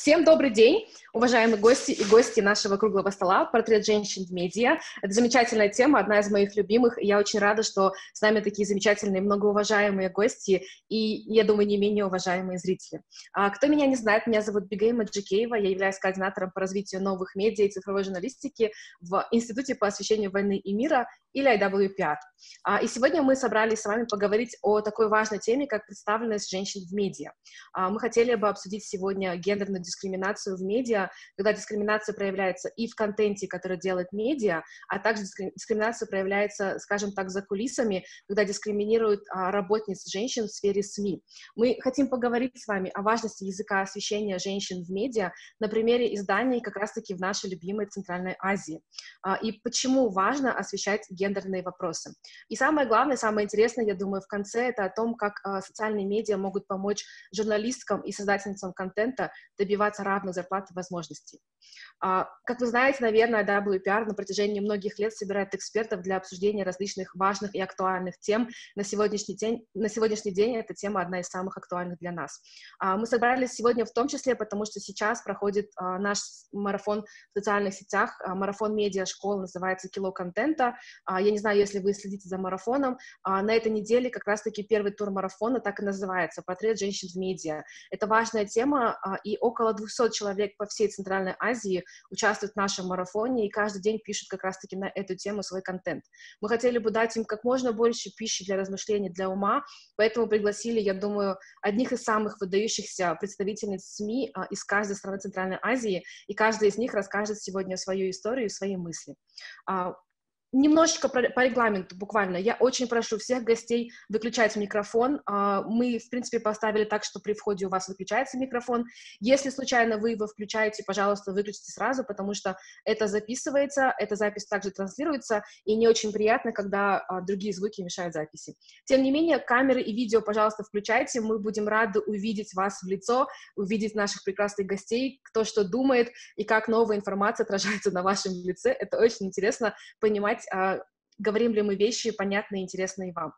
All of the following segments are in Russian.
Всем добрый день, уважаемые гости и гости нашего круглого стола «Портрет женщин в медиа». Это замечательная тема, одна из моих любимых, и я очень рада, что с нами такие замечательные, многоуважаемые гости и, я думаю, не менее уважаемые зрители. А, кто меня не знает, меня зовут Бигей Маджикеева, я являюсь координатором по развитию новых медиа и цифровой журналистики в Институте по освещению войны и мира или IWPR. А, и сегодня мы собрались с вами поговорить о такой важной теме, как представленность женщин в медиа. А, мы хотели бы обсудить сегодня гендерную дискриминацию в медиа, когда дискриминация проявляется и в контенте, который делает медиа, а также дискриминация проявляется, скажем так, за кулисами, когда дискриминируют а, работниц женщин в сфере СМИ. Мы хотим поговорить с вами о важности языка освещения женщин в медиа на примере изданий как раз-таки в нашей любимой Центральной Азии. И почему важно освещать гендерные вопросы. И самое главное, самое интересное, я думаю, в конце, это о том, как э, социальные медиа могут помочь журналисткам и создательницам контента добиваться равных зарплат и возможностей. А, как вы знаете, наверное, WPR на протяжении многих лет собирает экспертов для обсуждения различных важных и актуальных тем. На сегодняшний день, на сегодняшний день эта тема одна из самых актуальных для нас. А, мы собрались сегодня в том числе, потому что сейчас проходит а, наш марафон в социальных сетях, марафон медиа школ, называется «Кило контента». Я не знаю, если вы следите за марафоном, на этой неделе как раз-таки первый тур марафона так и называется «Портрет женщин в медиа». Это важная тема, и около 200 человек по всей Центральной Азии участвуют в нашем марафоне и каждый день пишут как раз-таки на эту тему свой контент. Мы хотели бы дать им как можно больше пищи для размышлений, для ума, поэтому пригласили, я думаю, одних из самых выдающихся представительниц СМИ а, из каждой страны Центральной Азии, и каждая из них расскажет сегодня свою историю и свои мысли. Немножечко по, по регламенту, буквально. Я очень прошу всех гостей выключать микрофон. А, мы, в принципе, поставили так, что при входе у вас выключается микрофон. Если случайно вы его включаете, пожалуйста, выключите сразу, потому что это записывается, эта запись также транслируется, и не очень приятно, когда а, другие звуки мешают записи. Тем не менее, камеры и видео, пожалуйста, включайте. Мы будем рады увидеть вас в лицо, увидеть наших прекрасных гостей, кто что думает и как новая информация отражается на вашем лице. Это очень интересно понимать, понять, а, говорим ли мы вещи понятные интересные вам.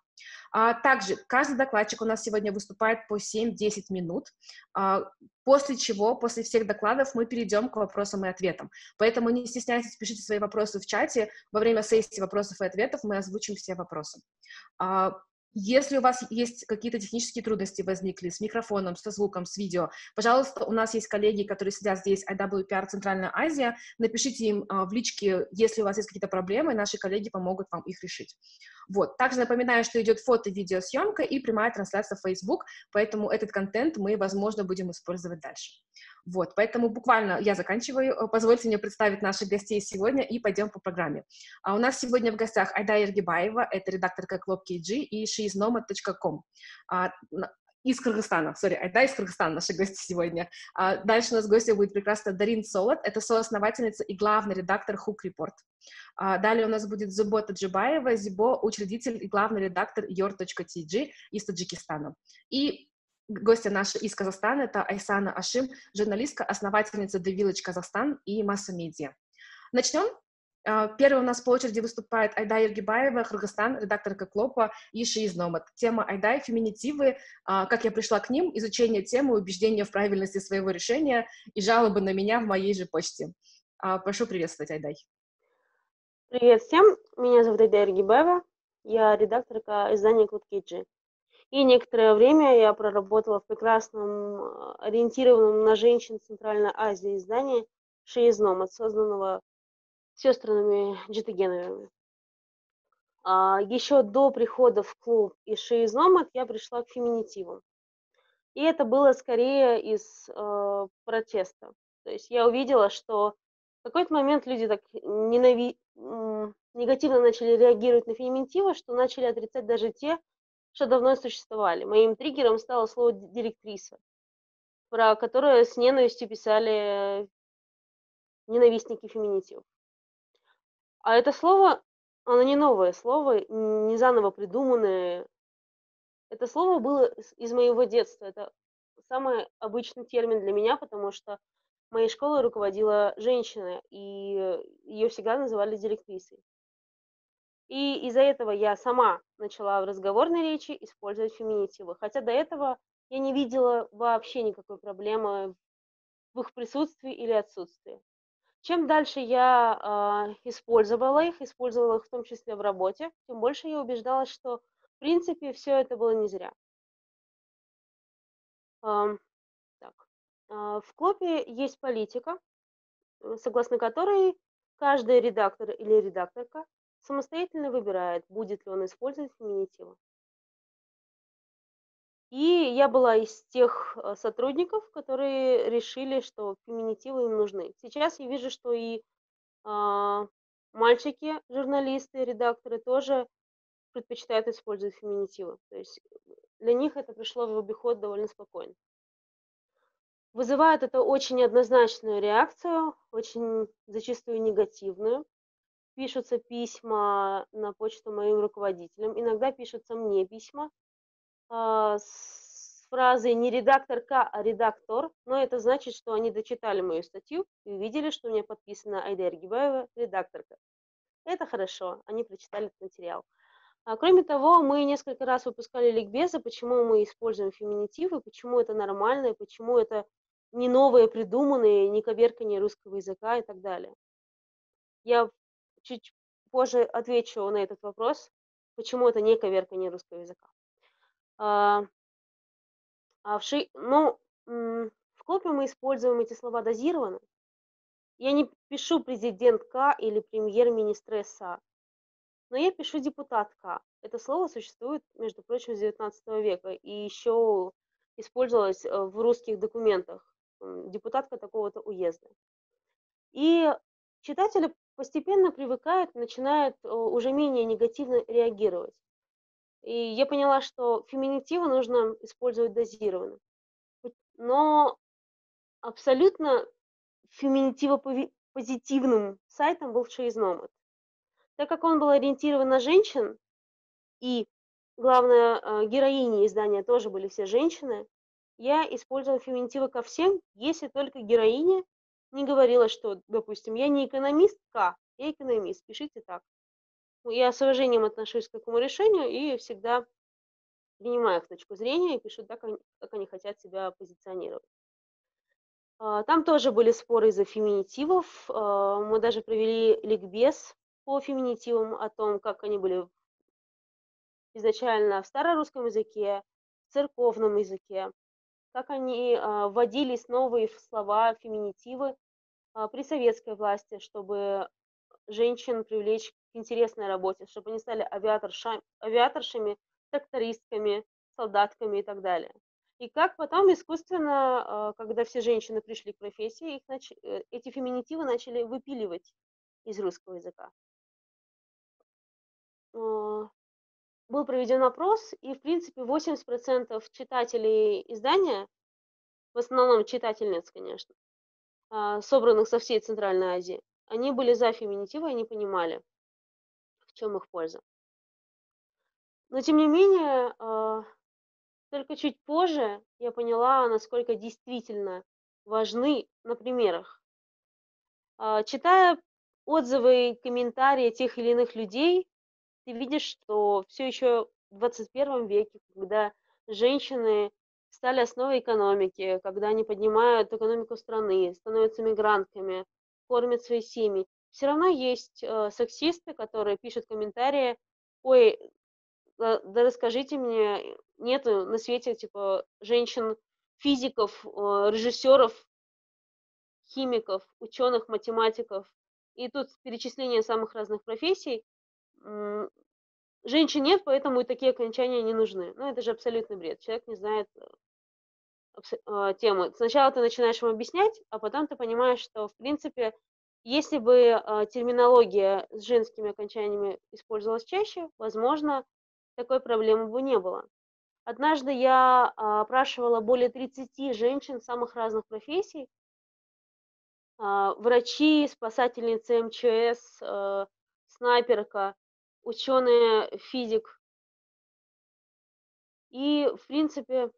А также каждый докладчик у нас сегодня выступает по 7-10 минут, а, после чего, после всех докладов, мы перейдем к вопросам и ответам. Поэтому не стесняйтесь, пишите свои вопросы в чате. Во время сессии вопросов и ответов мы озвучим все вопросы. Если у вас есть какие-то технические трудности возникли с микрофоном, со звуком, с видео, пожалуйста, у нас есть коллеги, которые сидят здесь, IWPR Центральная Азия, напишите им а, в личке, если у вас есть какие-то проблемы, наши коллеги помогут вам их решить. Вот. Также напоминаю, что идет фото-видеосъемка и прямая трансляция в Facebook, поэтому этот контент мы, возможно, будем использовать дальше. Вот, поэтому буквально я заканчиваю. Э, позвольте мне представить наших гостей сегодня и пойдем по программе. А у нас сегодня в гостях Айда Ергибаева, это редакторка Club KG и sheisnomad.com. А, из Кыргызстана, сори, Айда из Кыргызстана, наши гости сегодня. А дальше у нас гостья будет прекрасная Дарин Солод, это соосновательница и главный редактор Хук Report. А далее у нас будет Зубота Джибаева, Зибо, учредитель и главный редактор your.tg из Таджикистана. И Гостья наша из Казахстана — это Айсана Ашим, журналистка, основательница The Village Казахстан и Масса Медиа. Начнем. А, первый у нас по очереди выступает Айда Ергибаева, Кыргызстан, редакторка Клопа и Шииз Номад. Тема Айда — феминитивы, а, как я пришла к ним, изучение темы, убеждения в правильности своего решения и жалобы на меня в моей же почте. А, прошу приветствовать, Айдай. Привет всем, меня зовут Айда Ергибаева, я редакторка издания Клуб Киджи. И некоторое время я проработала в прекрасном, э, ориентированном на женщин Центральной Азии издании «Шиизном», созданного сестрами Джитагеновыми. А еще до прихода в клуб и шиизномат я пришла к феминитивам. И это было скорее из э, протеста. То есть я увидела, что в какой-то момент люди так ненави... негативно начали реагировать на феминитивы, что начали отрицать даже те, что давно существовали. Моим триггером стало слово «директриса», про которое с ненавистью писали ненавистники феминитивов. А это слово, оно не новое слово, не заново придуманное. Это слово было из моего детства. Это самый обычный термин для меня, потому что моей школой руководила женщина, и ее всегда называли директрисой. И из-за этого я сама начала в разговорной речи использовать феминитивы. Хотя до этого я не видела вообще никакой проблемы в их присутствии или отсутствии. Чем дальше я э, использовала их, использовала их в том числе в работе, тем больше я убеждалась, что в принципе все это было не зря. Э, так. Э, в Клопе есть политика, согласно которой каждый редактор или редакторка самостоятельно выбирает, будет ли он использовать феминитивы. И я была из тех э, сотрудников, которые решили, что феминитивы им нужны. Сейчас я вижу, что и а, мальчики, журналисты, редакторы тоже предпочитают использовать феминитивы. То есть для них это пришло в обиход довольно спокойно. Вызывает это очень неоднозначную реакцию, очень зачастую негативную. Пишутся письма на почту моим руководителям, иногда пишутся мне письма с фразой не редакторка, а редактор, но это значит, что они дочитали мою статью и увидели, что у меня подписано Айда Эргибаева, редакторка. Это хорошо, они прочитали этот материал. А, кроме того, мы несколько раз выпускали ликбезы, почему мы используем феминитивы, почему это нормально, почему это не новые придуманные, не коверкание русского языка и так далее. Я чуть позже отвечу на этот вопрос, почему это не коверкание русского языка. А, а в ши... Ну, в клопе мы используем эти слова дозированно. Я не пишу президент К или премьер-министр СА, но я пишу депутат К. Это слово существует, между прочим, с 19 века и еще использовалось э, в русских документах депутатка такого-то уезда. И читатели постепенно привыкают, начинают э, уже менее негативно реагировать. И я поняла, что феминитивы нужно использовать дозированно. Но абсолютно феминитиво-позитивным сайтом был Шейзномат. Так как он был ориентирован на женщин, и главное, э, героини издания тоже были все женщины, я использовала феминитивы ко всем, если только героиня не говорила, что, допустим, я не экономистка, я экономист, пишите так. Я с уважением отношусь к такому решению и всегда принимаю их точку зрения и пишу так, как они хотят себя позиционировать. А, там тоже были споры из-за феминитивов. А, мы даже провели ликбез по феминитивам, о том, как они были изначально в старорусском языке, в церковном языке, как они а, вводились новые слова, феминитивы при советской власти, чтобы женщин привлечь к интересной работе, чтобы они стали авиаторшами, авиаторшами трактористками, солдатками и так далее. И как потом искусственно, а, когда все женщины пришли к профессии, их нач... Э, эти феминитивы начали выпиливать из русского языка был проведен опрос, и, в принципе, 80% читателей издания, в основном читательниц, конечно, а, собранных со всей Центральной Азии, они были за феминитивы, они понимали, в чем их польза. Но, тем не менее, а, только чуть позже я поняла, насколько действительно важны на примерах. А, читая отзывы и комментарии тех или иных людей, ты видишь, что все еще в 21 веке, когда женщины стали основой экономики, когда они поднимают экономику страны, становятся мигрантками, кормят свои семьи, все равно есть э, сексисты, которые пишут комментарии, ой, да, да расскажите мне, нету на свете типа женщин, физиков, э, режиссеров, химиков, ученых, математиков. И тут перечисление самых разных профессий, женщин нет, поэтому и такие окончания не нужны. Ну, это же абсолютный бред. Человек не знает а, тему. Сначала ты начинаешь ему объяснять, а потом ты понимаешь, что, в принципе, если бы а, терминология с женскими окончаниями использовалась чаще, возможно, такой проблемы бы не было. Однажды я а, опрашивала более 30 женщин самых разных профессий, врачи, спасательницы МЧС, снайперка, ученый, физик. И, в принципе,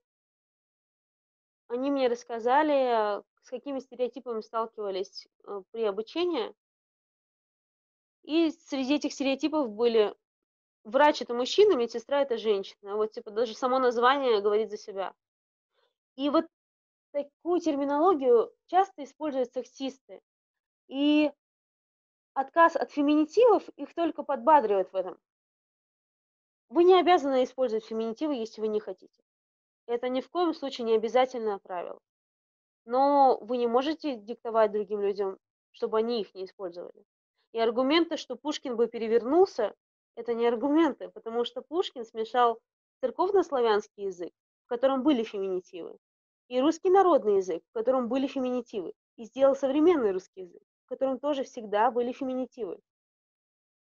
они мне рассказали, с какими стереотипами сталкивались э, при обучении. И среди этих стереотипов были врач это мужчина, медсестра это женщина. Вот типа даже само название говорит за себя. И вот такую терминологию часто используют сексисты. И отказ от феминитивов их только подбадривает в этом. Вы не обязаны использовать феминитивы, если вы не хотите. Это ни в коем случае не обязательное правило. Но вы не можете диктовать другим людям, чтобы они их не использовали. И аргументы, что Пушкин бы перевернулся, это не аргументы, потому что Пушкин смешал церковнославянский язык, в котором были феминитивы, и русский народный язык, в котором были феминитивы, и сделал современный русский язык, в котором тоже всегда были феминитивы.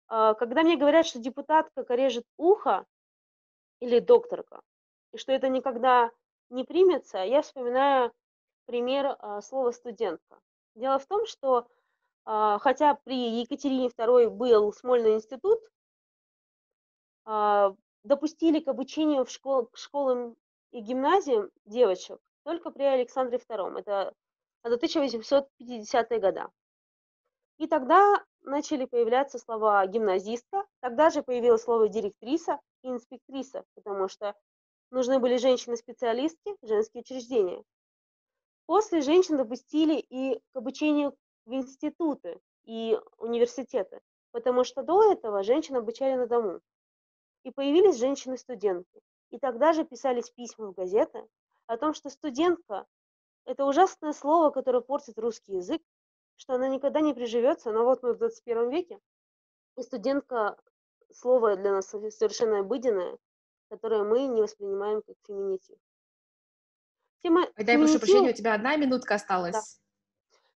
А, когда мне говорят, что депутатка режет ухо или докторка, и что это никогда не примется, я вспоминаю пример а, слова студентка. Дело в том, что а, хотя при Екатерине II был Смольный институт, допустили к обучению в школ, к школам и гимназиям девочек только при Александре II. Это 1850-е годы. И тогда начали появляться слова гимназистка, тогда же появилось слово директриса и инспектриса, потому что нужны были женщины-специалистки, женские учреждения. После женщин допустили и к обучению в институты и университеты, потому что до этого женщин обучали на дому. И появились женщины-студентки. И тогда же писались письма в газеты о том, что студентка – это ужасное слово, которое портит русский язык, что она никогда не приживется, но вот мы в 21 веке, и студентка – слово для нас совершенно обыденное, которое мы не воспринимаем как феминитив. Тема Ой, дай прошу прощения, у тебя одна минутка осталась. Да.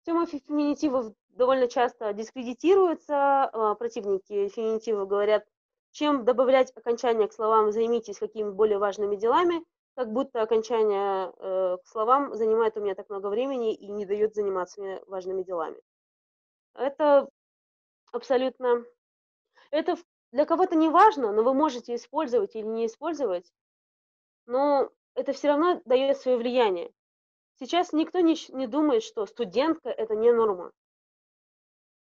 Тема феминитивов довольно часто дискредитируется, а, противники феминитива говорят, чем добавлять окончание к словам «займитесь какими более важными делами», как будто окончание э, к словам занимает у меня так много времени и не дает заниматься мне важными делами. Это абсолютно... Это для кого-то не важно, но вы можете использовать или не использовать, но это все равно дает свое влияние. Сейчас никто не, не думает, что студентка – это не норма.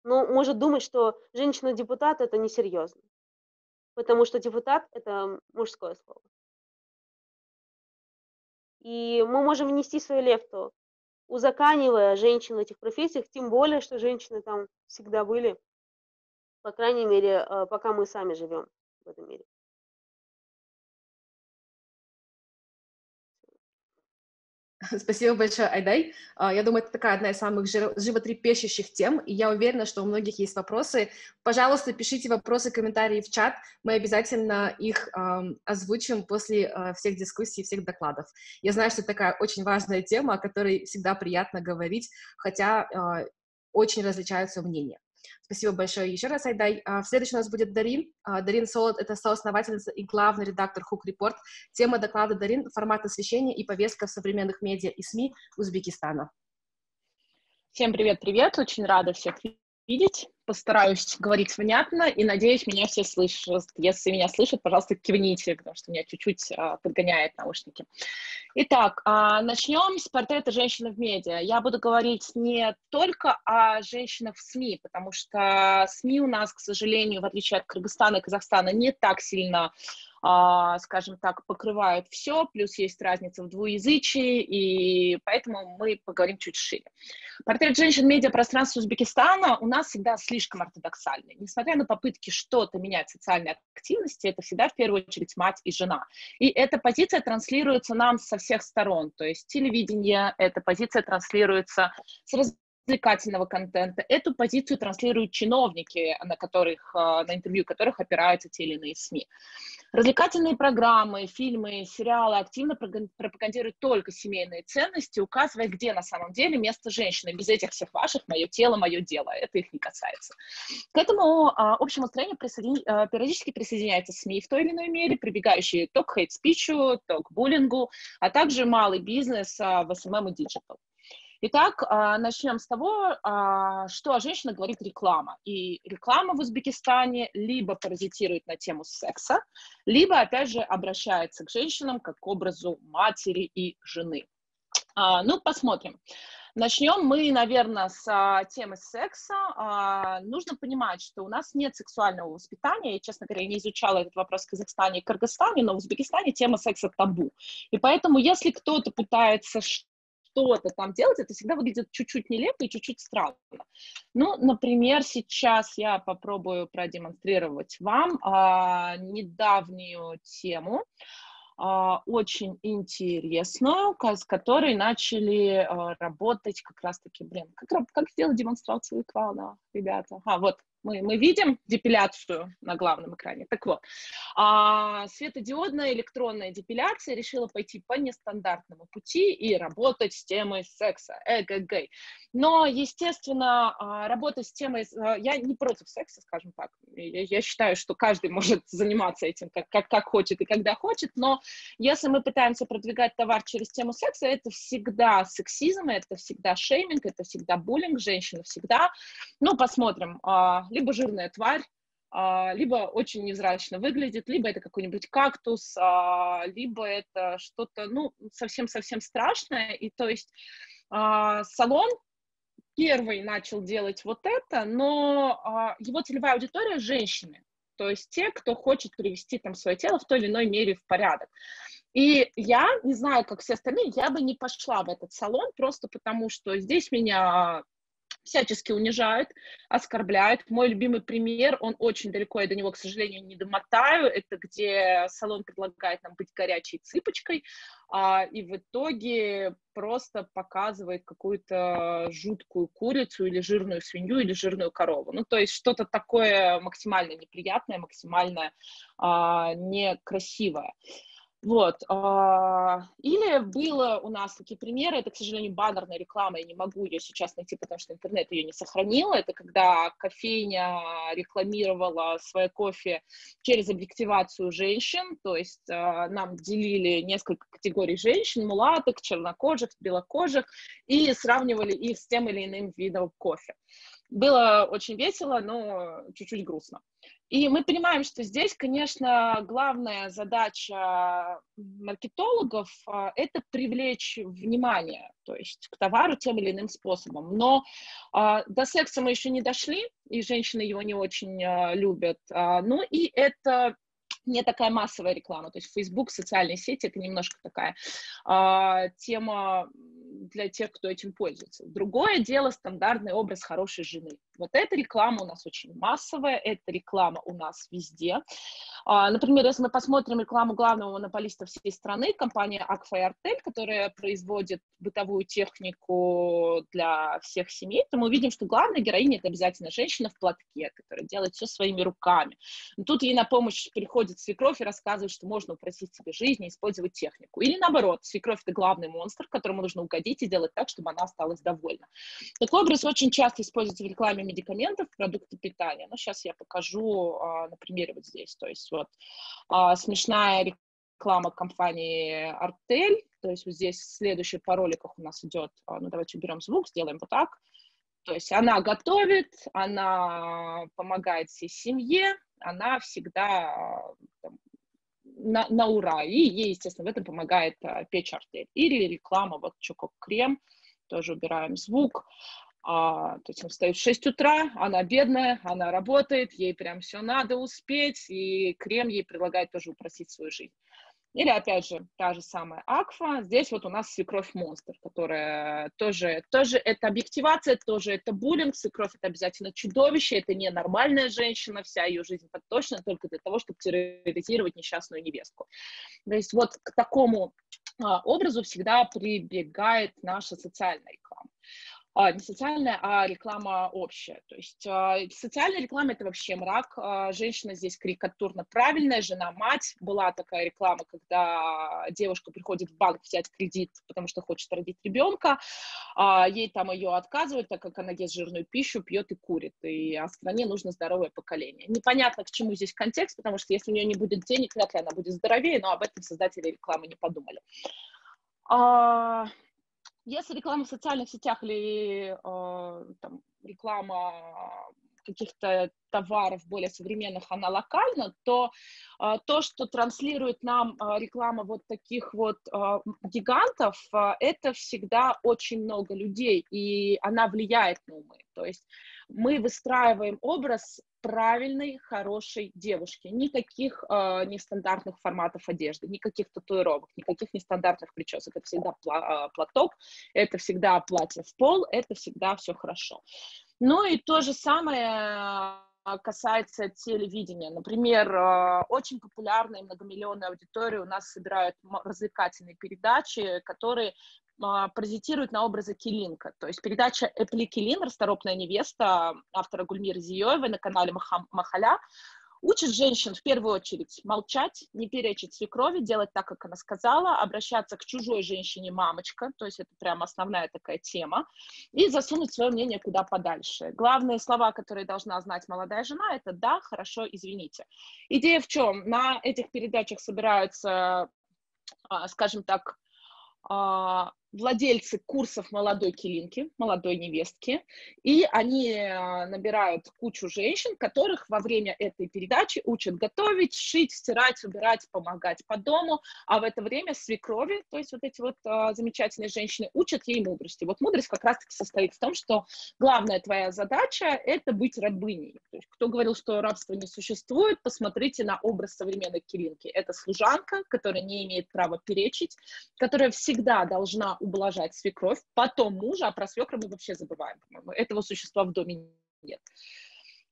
Но может думать, что женщина-депутат – это несерьезно потому что депутат – это мужское слово. И мы можем внести свою лепту, узаканивая женщин в этих профессиях, тем более, что женщины там всегда были, по крайней мере, э, пока мы сами живем в этом мире. Спасибо большое, Айдай. А, я думаю, это такая одна из самых животрепещущих тем, и я уверена, что у многих есть вопросы. Пожалуйста, пишите вопросы, комментарии в чат, мы обязательно их озвучим после а, всех дискуссий, всех докладов. Я знаю, что это такая очень важная тема, о которой всегда приятно говорить, хотя а, очень различаются мнения. Спасибо большое еще раз, Айдай. А, в следующем у нас будет Дарин. А, Дарин Солод — это соосновательница и главный редактор Хук Report. Тема доклада Дарин — формат освещения и повестка в современных медиа и СМИ Узбекистана. Всем привет-привет, очень рада всех видеть. Постараюсь говорить внятно и надеюсь, меня все слышат. Если меня слышат, пожалуйста, кивните, потому что меня чуть-чуть а, подгоняет наушники. Итак, а, начнем с портрета женщины в медиа. Я буду говорить не только о женщинах в СМИ, потому что СМИ у нас, к сожалению, в отличие от Кыргызстана и Казахстана, не так сильно скажем так, покрывают все, плюс есть разница в двуязычии, и поэтому мы поговорим чуть шире. Портрет женщин в медиапространстве Узбекистана у нас всегда слишком ортодоксальный. Несмотря на попытки что-то менять в социальной активности, это всегда в первую очередь мать и жена. И эта позиция транслируется нам со всех сторон, то есть телевидение, эта позиция транслируется с развлекательного контента. Эту позицию транслируют чиновники, на, которых, а, на интервью которых опираются те или иные СМИ. Развлекательные программы, фильмы, сериалы активно пропагандируют только семейные ценности, указывая, где на самом деле место женщины. Без этих всех ваших «мое тело, мое дело». Это их не касается. К этому а, общему строению присоедин... а, периодически присоединяются СМИ в той или иной мере, прибегающие то к хейт-спичу, то к буллингу, а также малый бизнес а, в SMM и digital. Итак, а, начнем с того, а, что о женщинах говорит реклама. И реклама в Узбекистане либо паразитирует на тему секса, либо, опять же, обращается к женщинам как к образу матери и жены. А, ну, посмотрим. Начнем мы, наверное, с темы секса. нужно понимать, что у нас нет сексуального воспитания. Я, честно говоря, не изучала этот вопрос в Казахстане и Кыргызстане, но в Узбекистане тема секса табу. И поэтому, если кто-то пытается что-то там делать, это всегда выглядит чуть-чуть нелепо и чуть-чуть странно. Ну, например, сейчас я попробую продемонстрировать вам а, недавнюю тему, а, очень интересную, с которой начали а, работать как раз-таки, блин, как, как сделать демонстрацию экрана, ребята? А, вот, мы, мы видим депиляцию на главном экране. Так вот, а, светодиодная электронная депиляция решила пойти по нестандартному пути и работать с темой секса, эгэгэй. Но, естественно, а, работа с темой... А, я не против секса, скажем так. Я, я считаю, что каждый может заниматься этим как, как, как хочет и когда хочет, но если мы пытаемся продвигать товар через тему секса, это всегда сексизм, это всегда шейминг, это всегда буллинг, женщина всегда... Ну, посмотрим, а, либо жирная тварь, либо очень невзрачно выглядит, либо это какой-нибудь кактус, либо это что-то, ну, совсем-совсем страшное, и то есть салон первый начал делать вот это, но а, его целевая аудитория – женщины, то есть те, кто хочет привести там свое тело в той или иной мере в порядок. И я, не знаю, как все остальные, я бы не пошла в этот салон просто потому, что здесь меня всячески унижают, оскорбляют. Мой любимый пример, он очень далеко, я до него, к сожалению, не домотаю, это где салон предлагает нам быть горячей цыпочкой, а, и в итоге просто показывает какую-то жуткую курицу или жирную свинью или жирную корову. Ну, то есть что-то такое максимально неприятное, максимально а, некрасивое. Вот. А, или было у нас такие примеры, это, к сожалению, баннерная реклама, я не могу ее сейчас найти, потому что интернет ее не сохранил. Это когда кофейня рекламировала свое кофе через объективацию женщин, то есть а, нам делили несколько категорий женщин, мулаток, чернокожих, белокожих, и сравнивали их с тем или иным видом кофе. Было очень весело, но чуть-чуть грустно. И мы понимаем, что здесь, конечно, главная задача маркетологов а, – это привлечь внимание, то есть к товару тем или иным способом. Но а, до секса мы еще не дошли, и женщины его не очень а, любят. А, ну и это не такая массовая реклама. То есть Facebook, социальные сети — это немножко такая а, тема для тех, кто этим пользуется. Другое дело — стандартный образ хорошей жены. Вот эта реклама у нас очень массовая, эта реклама у нас везде. А, например, если мы посмотрим рекламу главного монополиста всей страны, компания Акфа и Артель, которая производит бытовую технику для всех семей, то мы увидим, что главная героиня — это обязательно женщина в платке, которая делает все своими руками. Но тут ей на помощь приходит свекровь и рассказывает, что можно упростить себе жизнь и использовать технику. Или наоборот, свекровь — это главный монстр, которому нужно угодить и делать так, чтобы она осталась довольна. Такой образ очень часто используется в рекламе медикаментов, продукты питания. Но сейчас я покажу а, на примере вот здесь. То есть вот а, смешная реклама компании Артель. То есть вот здесь следующий по роликах у нас идет, а, ну давайте уберем звук, сделаем вот так. То есть она готовит, она помогает всей семье, она всегда там, на, на ура. И ей, естественно, в этом помогает а, печь артель. Или реклама, вот Чокок Крем, тоже убираем звук. А, то есть он встает в 6 утра, она бедная, она работает, ей прям все надо успеть, и крем ей предлагает тоже упростить свою жизнь. Или, опять же, та же самая Акфа. Здесь вот у нас свекровь монстр, которая тоже, тоже это объективация, тоже это буллинг. Свекровь это обязательно чудовище, это не нормальная женщина, вся ее жизнь точно только для того, чтобы терроризировать несчастную невестку. То есть вот к такому а, образу всегда прибегает наша социальная реклама. А, не социальная, а реклама общая. То есть а, социальная реклама — это вообще мрак. А, женщина здесь карикатурно правильная, жена-мать. Была такая реклама, когда девушка приходит в банк взять кредит, потому что хочет родить ребенка, ей там ее отказывают, так как она ест жирную пищу, пьет и курит, и а стране нужно здоровое поколение. Непонятно, к чему здесь контекст, потому что если у нее не будет денег, вряд ли она будет здоровее, но об этом создатели рекламы не подумали. Если реклама в социальных сетях или э, там, реклама каких-то товаров более современных, она локальна, то а, то, что транслирует нам а, реклама вот таких вот а, гигантов, а, это всегда очень много людей, и она влияет на умы. То есть мы выстраиваем образ правильной, хорошей девушки. Никаких э, нестандартных форматов одежды, никаких татуировок, никаких нестандартных причесок. Это всегда пла- платок, это всегда платье в пол, это всегда все хорошо. Ну и то же самое касается телевидения. Например, очень популярные многомиллионные аудитории у нас собирают развлекательные передачи, которые а, паразитирует на образы Килинка. То есть передача «Эпли Килин. Расторопная невеста» автора Гульмиры Зиёевой на канале Махаля учит женщин в первую очередь молчать, не перечить свекрови, делать так, как она сказала, обращаться к чужой женщине мамочка, то есть это прям основная такая тема, и засунуть свое мнение куда подальше. Главные слова, которые должна знать молодая жена, это «да», «хорошо», «извините». Идея в чем? На этих передачах собираются, а, скажем так, а, владельцы курсов молодой килинки, молодой невестки, и они э, набирают кучу женщин, которых во время этой передачи учат готовить, шить, стирать, убирать, помогать по дому, а в это время свекрови, то есть вот эти вот а, замечательные женщины, учат ей мудрости. Вот мудрость как раз-таки состоит в том, что главная твоя задача — это быть рабыней. То есть кто говорил, что рабство не существует, посмотрите на образ современной килинки. Это служанка, которая не имеет права перечить, которая всегда должна ублажать свекровь, потом мужа, а про свекра мы вообще забываем, по-моему. Этого существа в доме нет.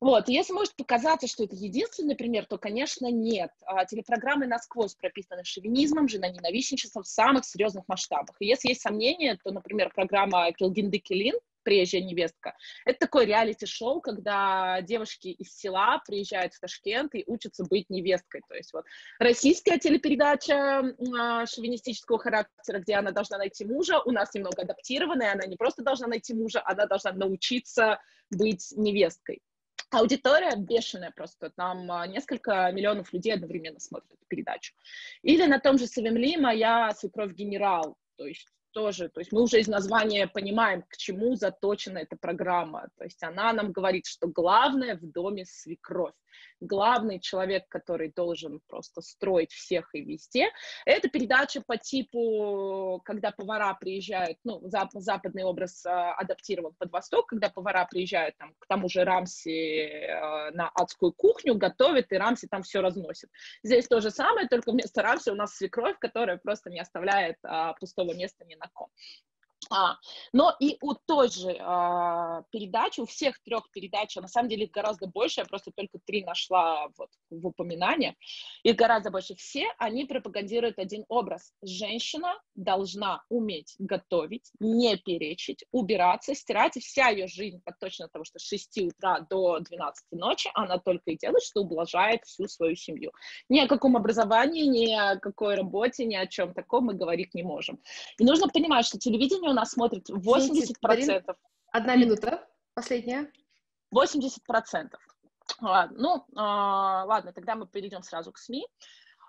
Вот, если может показаться, что это единственный пример, то, конечно, нет. А, телепрограммы насквозь прописаны шовинизмом, женоненавистничеством в самых серьезных масштабах. И если есть сомнения, то, например, программа «Килгинды Килин», приезжая невестка. Это такое реалити-шоу, когда девушки из села приезжают в Ташкент и учатся быть невесткой. То есть вот российская телепередача э, шовинистического характера, где она должна найти мужа, у нас немного адаптированная, она не просто должна найти мужа, она должна научиться быть невесткой. Аудитория бешеная просто, там а, несколько миллионов людей одновременно смотрят эту передачу. Или на том же Савемли моя свекровь генерал, то есть тоже, то есть мы уже из названия понимаем, к чему заточена эта программа. То есть она нам говорит, что главное в доме свекровь главный человек, который должен просто строить всех и везде. Это передача по типу, когда повара приезжают, ну, зап западный образ э, адаптирован под Восток, когда повара приезжают там, к тому же Рамси э, на адскую кухню, готовят, и Рамси там все разносит. Здесь то же самое, только вместо Рамси у нас свекровь, которая просто не оставляет э, пустого места ни на ком. А, но и у той же а, передачи, у всех трех передач, а на самом деле их гораздо больше, я просто только три нашла вот в упоминании, их гораздо больше. Все они пропагандируют один образ. Женщина должна уметь готовить, не перечить, убираться, стирать. И вся ее жизнь, от точно того, что с 6 утра до 12 ночи, она только и делает, что ублажает всю свою семью. Ни о каком образовании, ни о какой работе, ни о чем таком мы говорить не можем. И нужно понимать, что телевидение нас смотрит 80%. Дарин, одна минута, последняя. 80%. Ладно, ну, а, ладно, тогда мы перейдем сразу к СМИ.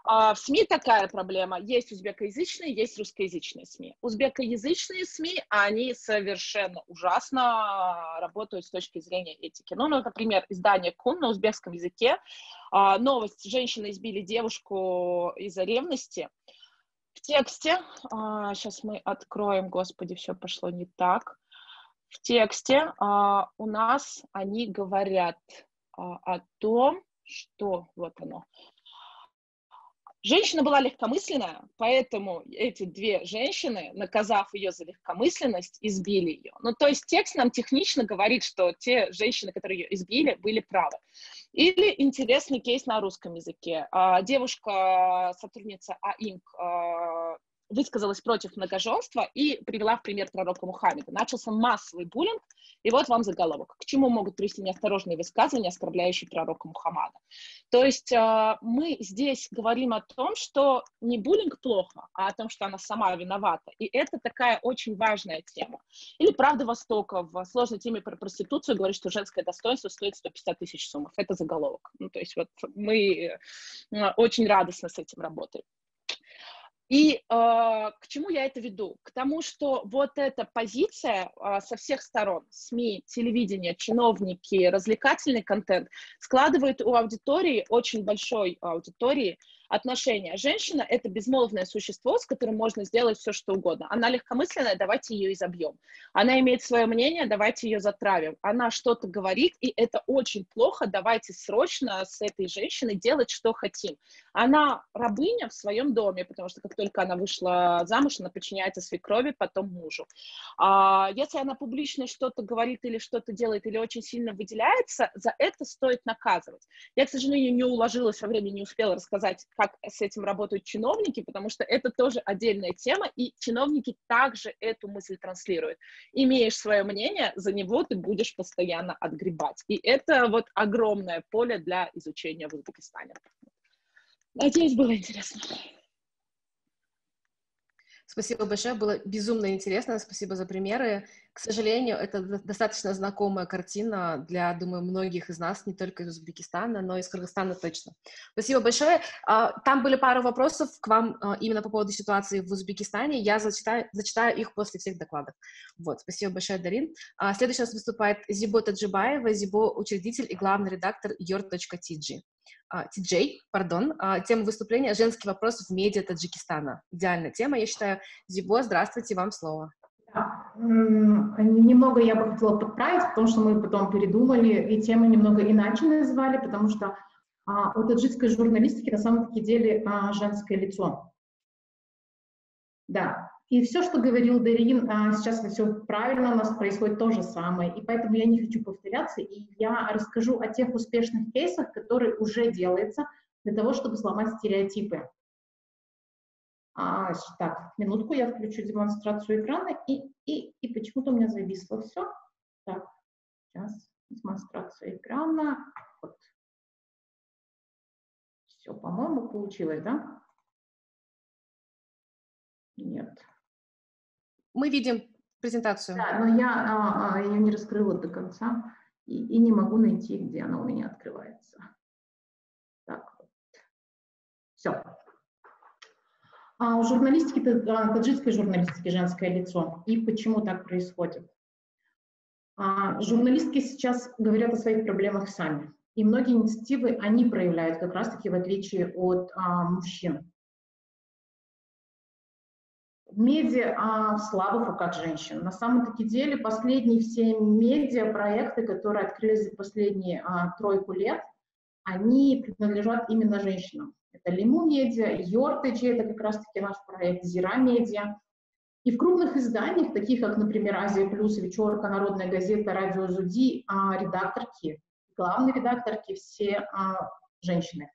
А, в СМИ такая проблема. Есть узбекоязычные, есть русскоязычные СМИ. Узбекоязычные СМИ, они совершенно ужасно работают с точки зрения этики. Ну, например, издание Кун на узбекском языке. А, новость. Женщина избили девушку из-за ревности. В тексте, а, сейчас мы откроем, господи, все пошло не так. В тексте а, у нас они говорят а, о том, что, вот оно, Женщина была легкомысленная, поэтому эти две женщины, наказав ее за легкомысленность, избили ее. Ну, то есть текст нам технично говорит, что те женщины, которые ее избили, были правы. Или интересный кейс на русском языке. А, девушка, сотрудница АИМК, высказалась против многоженства и привела в пример пророка Мухаммеда. Начался массовый буллинг, и вот вам заголовок. К чему могут привести неосторожные высказывания, оскорбляющие пророка Мухаммада? То есть э, мы здесь говорим о том, что не буллинг плохо, а о том, что она сама виновата. И это такая очень важная тема. Или «Правда Востока» в сложной теме про проституцию говорит, что женское достоинство стоит 150 тысяч суммов. Это заголовок. Ну, то есть вот мы э, очень радостно с этим работаем. И э, к чему я это веду? К тому, что вот эта позиция э, со всех сторон, СМИ, телевидение, чиновники, развлекательный контент, складывает у аудитории, очень большой аудитории, отношения. Женщина — это безмолвное существо, с которым можно сделать все, что угодно. Она легкомысленная, давайте ее изобьем. Она имеет свое мнение, давайте ее затравим. Она что-то говорит, и это очень плохо, давайте срочно с этой женщиной делать, что хотим. Она рабыня в своем доме, потому что как только она вышла замуж, она подчиняется свекрови, потом мужу. А если она публично что-то говорит или что-то делает, или очень сильно выделяется, за это стоит наказывать. Я, к сожалению, не уложилась во время, не успела рассказать, как с этим работают чиновники, потому что это тоже отдельная тема, и чиновники также эту мысль транслируют. Имеешь свое мнение, за него ты будешь постоянно отгребать. И это вот огромное поле для изучения в Узбекистане. Надеюсь, было интересно. Спасибо большое, было безумно интересно, спасибо за примеры. К сожалению, это достаточно знакомая картина для, думаю, многих из нас, не только из Узбекистана, но и из Кыргызстана точно. Спасибо большое. А, там были пару вопросов к вам а, именно по поводу ситуации в Узбекистане. Я зачитаю, зачитаю их после всех докладов. Вот, спасибо большое, Дарин. А, следующий нас выступает Зибо Таджибаева, Зибо — учредитель и главный редактор your.tg. Тиджей, пардон, тема выступления «Женский вопрос в медиа Таджикистана». Идеальная тема, я считаю. Зибо, здравствуйте, вам слово. Немного я бы хотела подправить, потому что мы потом передумали и тему немного иначе назвали, потому что а, у таджикской журналистики на самом деле а, женское лицо. Да, и все, что говорил Дарин, а, сейчас все правильно, у нас происходит то же самое, и поэтому я не хочу повторяться, и я расскажу о тех успешных кейсах, которые уже делаются для того, чтобы сломать стереотипы. А, так, минутку, я включу демонстрацию экрана, и, и, и почему-то у меня зависло все. Так, сейчас, демонстрация экрана. Вот. Все, по-моему, получилось, да? Нет. Мы видим презентацию. Да, но я а, а, ее не раскрыла до конца и, и не могу найти, где она у меня открывается. Так. Все. А у журналистики, таджикской журналистики женское лицо. И почему так происходит? А, журналистки сейчас говорят о своих проблемах сами. И многие инициативы они проявляют как раз-таки в отличие от а, мужчин. Медиа а, в слабых руках женщин. На самом-таки деле последние все медиа-проекты, которые открылись за последние а, тройку лет, они принадлежат именно женщинам. Это Лиму Медиа, Йортеджи, это как раз-таки наш проект Зира Медиа. И в крупных изданиях, таких как, например, Азия Плюс, Вечерка, Народная газета, Радио Зуди, а, редакторки, главные редакторки все а, женщины.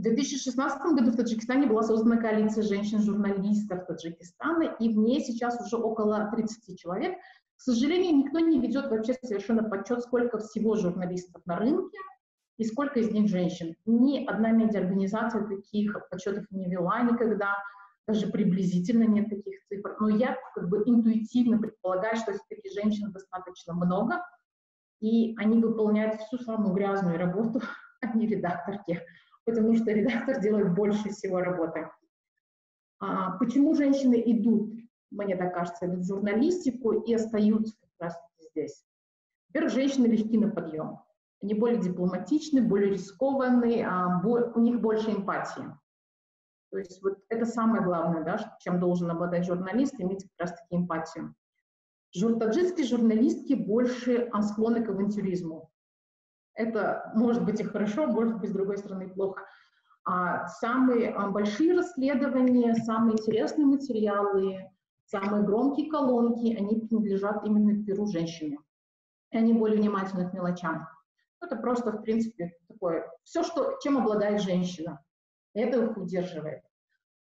В 2016 году в Таджикистане была создана коалиция женщин-журналистов Таджикистана, и в ней сейчас уже около 30 человек. К сожалению, никто не ведет вообще совершенно подсчет, сколько всего журналистов на рынке, и сколько из них женщин. Ни одна медиаорганизация таких подсчетов не вела никогда, даже приблизительно нет таких цифр. Но я как бы интуитивно предполагаю, что все-таки женщин достаточно много, и они выполняют всю самую грязную работу, а не редакторки, потому что редактор делает больше всего работы. А почему женщины идут, мне так кажется, в журналистику и остаются как раз здесь? Во-первых, женщины легки на подъем. Они более дипломатичны, более рискованные, а, у них больше эмпатии. То есть вот это самое главное, да, чем должен обладать журналист, иметь как раз-таки эмпатию. Журтаджистские журналистки больше а, склонны к авантюризму. Это может быть и хорошо, может быть, с другой стороны, плохо. А самые а, большие расследования, самые интересные материалы, самые громкие колонки, они принадлежат именно перу женщины. И они более внимательны к мелочам. Это просто, в принципе, такое, все, что, чем обладает женщина. Это их удерживает.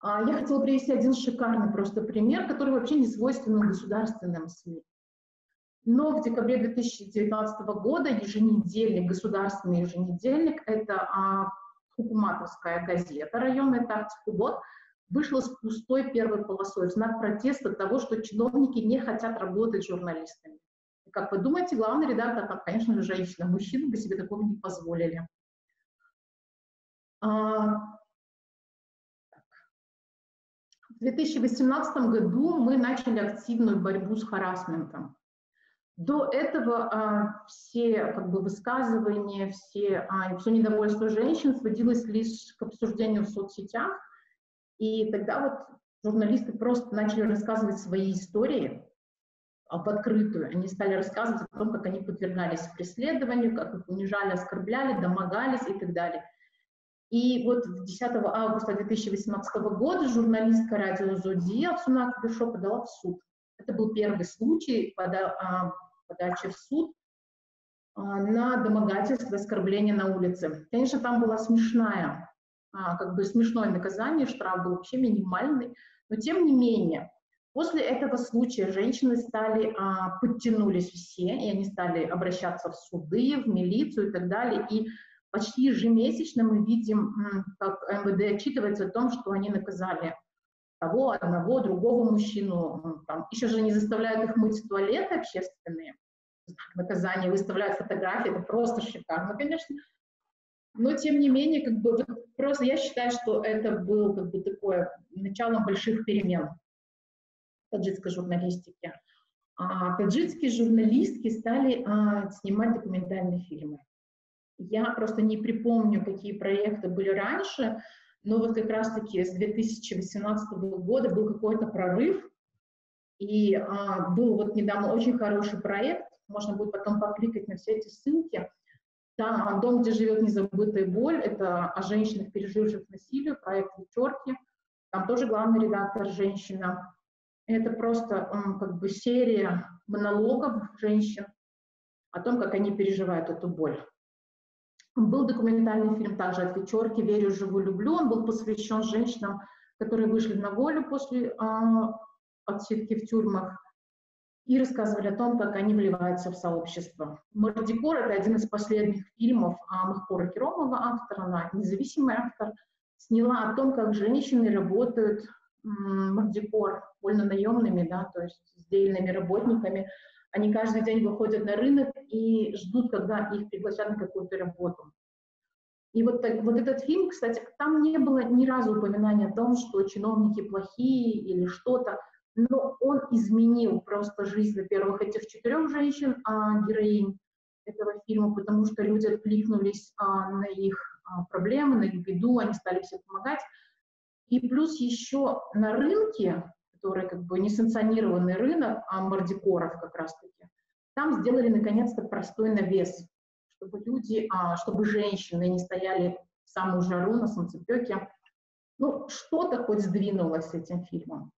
А я хотела привести один шикарный просто пример, который вообще не свойственен государственным СМИ. Но в декабре 2019 года еженедельник, государственный еженедельник, это а, Хукуматовская газета, районная Тактикубот, вышла с пустой первой полосой в знак протеста того, что чиновники не хотят работать журналистами. Как вы думаете, главный редактор, там, конечно же, женщина, мужчины бы себе такого не позволили. А, В 2018 году мы начали активную борьбу с харасментом. До этого а, все как бы, высказывания, все, а, все недовольство женщин сводилось лишь к обсуждению в соцсетях. И тогда вот журналисты просто начали рассказывать свои истории в открытую. Они стали рассказывать о том, как они подвергались преследованию, как их унижали, оскорбляли, домогались и так далее. И вот 10 августа 2018 года журналистка радио Зодия Цунак Бешо подала в суд. Это был первый случай пода а, подачи в суд а, на домогательство, оскорбление на улице. Конечно, там была смешная, а, как бы смешное наказание, штраф был вообще минимальный, но тем не менее, после этого случая женщины стали, подтянулись все, и они стали обращаться в суды, в милицию и так далее, и почти ежемесячно мы видим, как МВД отчитывается о том, что они наказали того, одного, другого мужчину. Там, еще же не заставляют их мыть туалеты общественные. Наказание, выставляют фотографии, это просто шикарно, конечно. Но, тем не менее, как бы, просто я считаю, что это был как бы такое началом больших перемен в таджикской журналистике. А таджикские журналистки стали а, снимать документальные фильмы. Я просто не припомню, какие проекты были раньше, но вот как раз-таки с 2018 года был какой-то прорыв, и а, был вот недавно очень хороший проект, можно будет потом покликать на все эти ссылки. Там «Дом, где живет незабытая боль» — это о женщинах, переживших насилие, проект «Вечерки». Там тоже главный редактор женщина. Это просто как бы серия монологов женщин о том, как они переживают эту боль. Был документальный фильм также от вечерки «Верю, живу, люблю». Он был посвящен женщинам, которые вышли на волю после э, отсидки в тюрьмах и рассказывали о том, как они вливаются в сообщество. «Мордикор» — это один из последних фильмов а, Махпора Керомова, автора, она независимый автор, сняла о том, как женщины работают Мордикор вольно-наемными, да, то есть с дельными работниками, они каждый день выходят на рынок и ждут, когда их пригласят на какую-то работу. И вот, так, вот этот фильм, кстати, там не было ни разу упоминания о том, что чиновники плохие или что-то, но он изменил просто жизнь, во-первых, этих четырех женщин, а, героинь этого фильма, потому что люди откликнулись а, на их а, проблемы, на их беду, они стали всем помогать. И плюс еще на рынке который как бы несанкционированный рынок, а мордикоров как раз-таки, там сделали наконец-то простой навес, чтобы люди, а, чтобы женщины не стояли в самую жару на солнцепеке. Ну, что-то хоть сдвинулось с этим фильмом.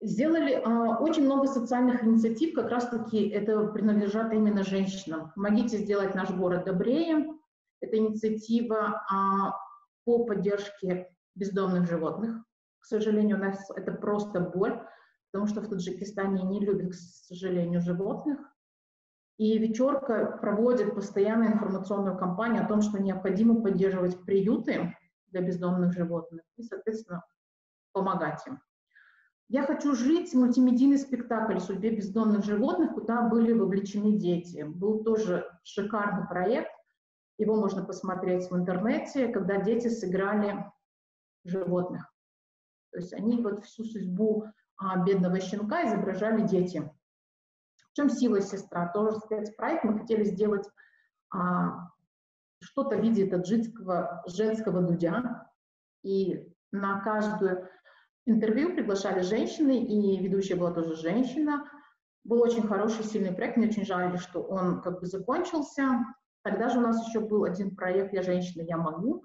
Сделали а, очень много социальных инициатив, как раз-таки это принадлежат именно женщинам. Помогите сделать наш город добрее. Это инициатива а, по поддержке бездомных животных. К сожалению, у нас это просто боль, потому что в Таджикистане не любят, к сожалению, животных. И вечерка проводит постоянно информационную кампанию о том, что необходимо поддерживать приюты для бездомных животных и, соответственно, помогать им. Я хочу жить мультимедийный спектакль о судьбе бездомных животных, куда были вовлечены дети. Был тоже шикарный проект, его можно посмотреть в интернете, когда дети сыграли животных. То есть они вот всю судьбу а, бедного щенка изображали дети. В чем сила сестра? Тоже спецпроект. Мы хотели сделать а, что-то в виде таджикского женского дудя. И на каждую интервью приглашали женщины, и ведущая была тоже женщина. Был очень хороший, сильный проект. Мне очень жаль, что он как бы закончился. Тогда же у нас еще был один проект «Я женщина, я могу»,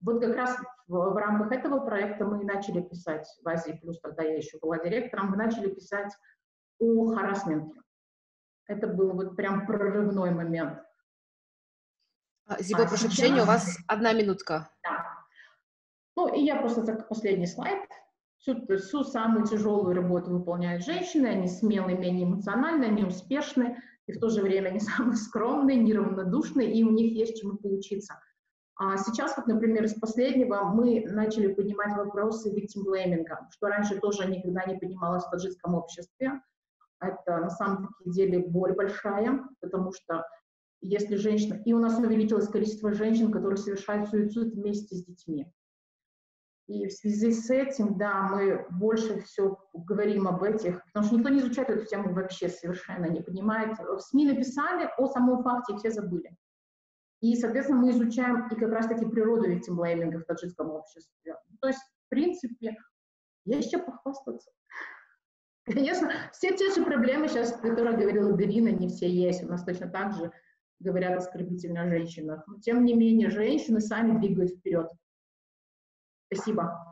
вот как раз в, в рамках этого проекта мы начали писать в Азии, плюс тогда я еще была директором, мы начали писать о харасменте. Это был вот прям прорывной момент. А, Зиба, а прошу сейчас... прощения, у вас одна минутка. Да. Ну, и я просто так последний слайд. Всю, всю самую тяжелую работу выполняют женщины, они смелые, менее эмоциональные, они успешны, и в то же время они самые скромные, неравнодушные, и у них есть чему поучиться. А сейчас, вот, например, из последнего мы начали поднимать вопросы виктимблейминга, что раньше тоже никогда не поднималось в таджикском обществе. Это на самом деле боль большая, потому что если женщина... И у нас увеличилось количество женщин, которые совершают суицид вместе с детьми. И в связи с этим, да, мы больше все говорим об этих, потому что никто не изучает эту тему вообще совершенно, не понимает. В СМИ написали о самом факте, все забыли. И, соответственно, мы изучаем и как раз-таки природу виктимблейминга в таджикском обществе. То есть, в принципе, есть что похвастаться. Конечно, все те же проблемы сейчас, которые говорила Галина, не все есть. У нас точно так же говорят оскорбительно о женщинах. Но, тем не менее, женщины сами двигают вперед. Спасибо.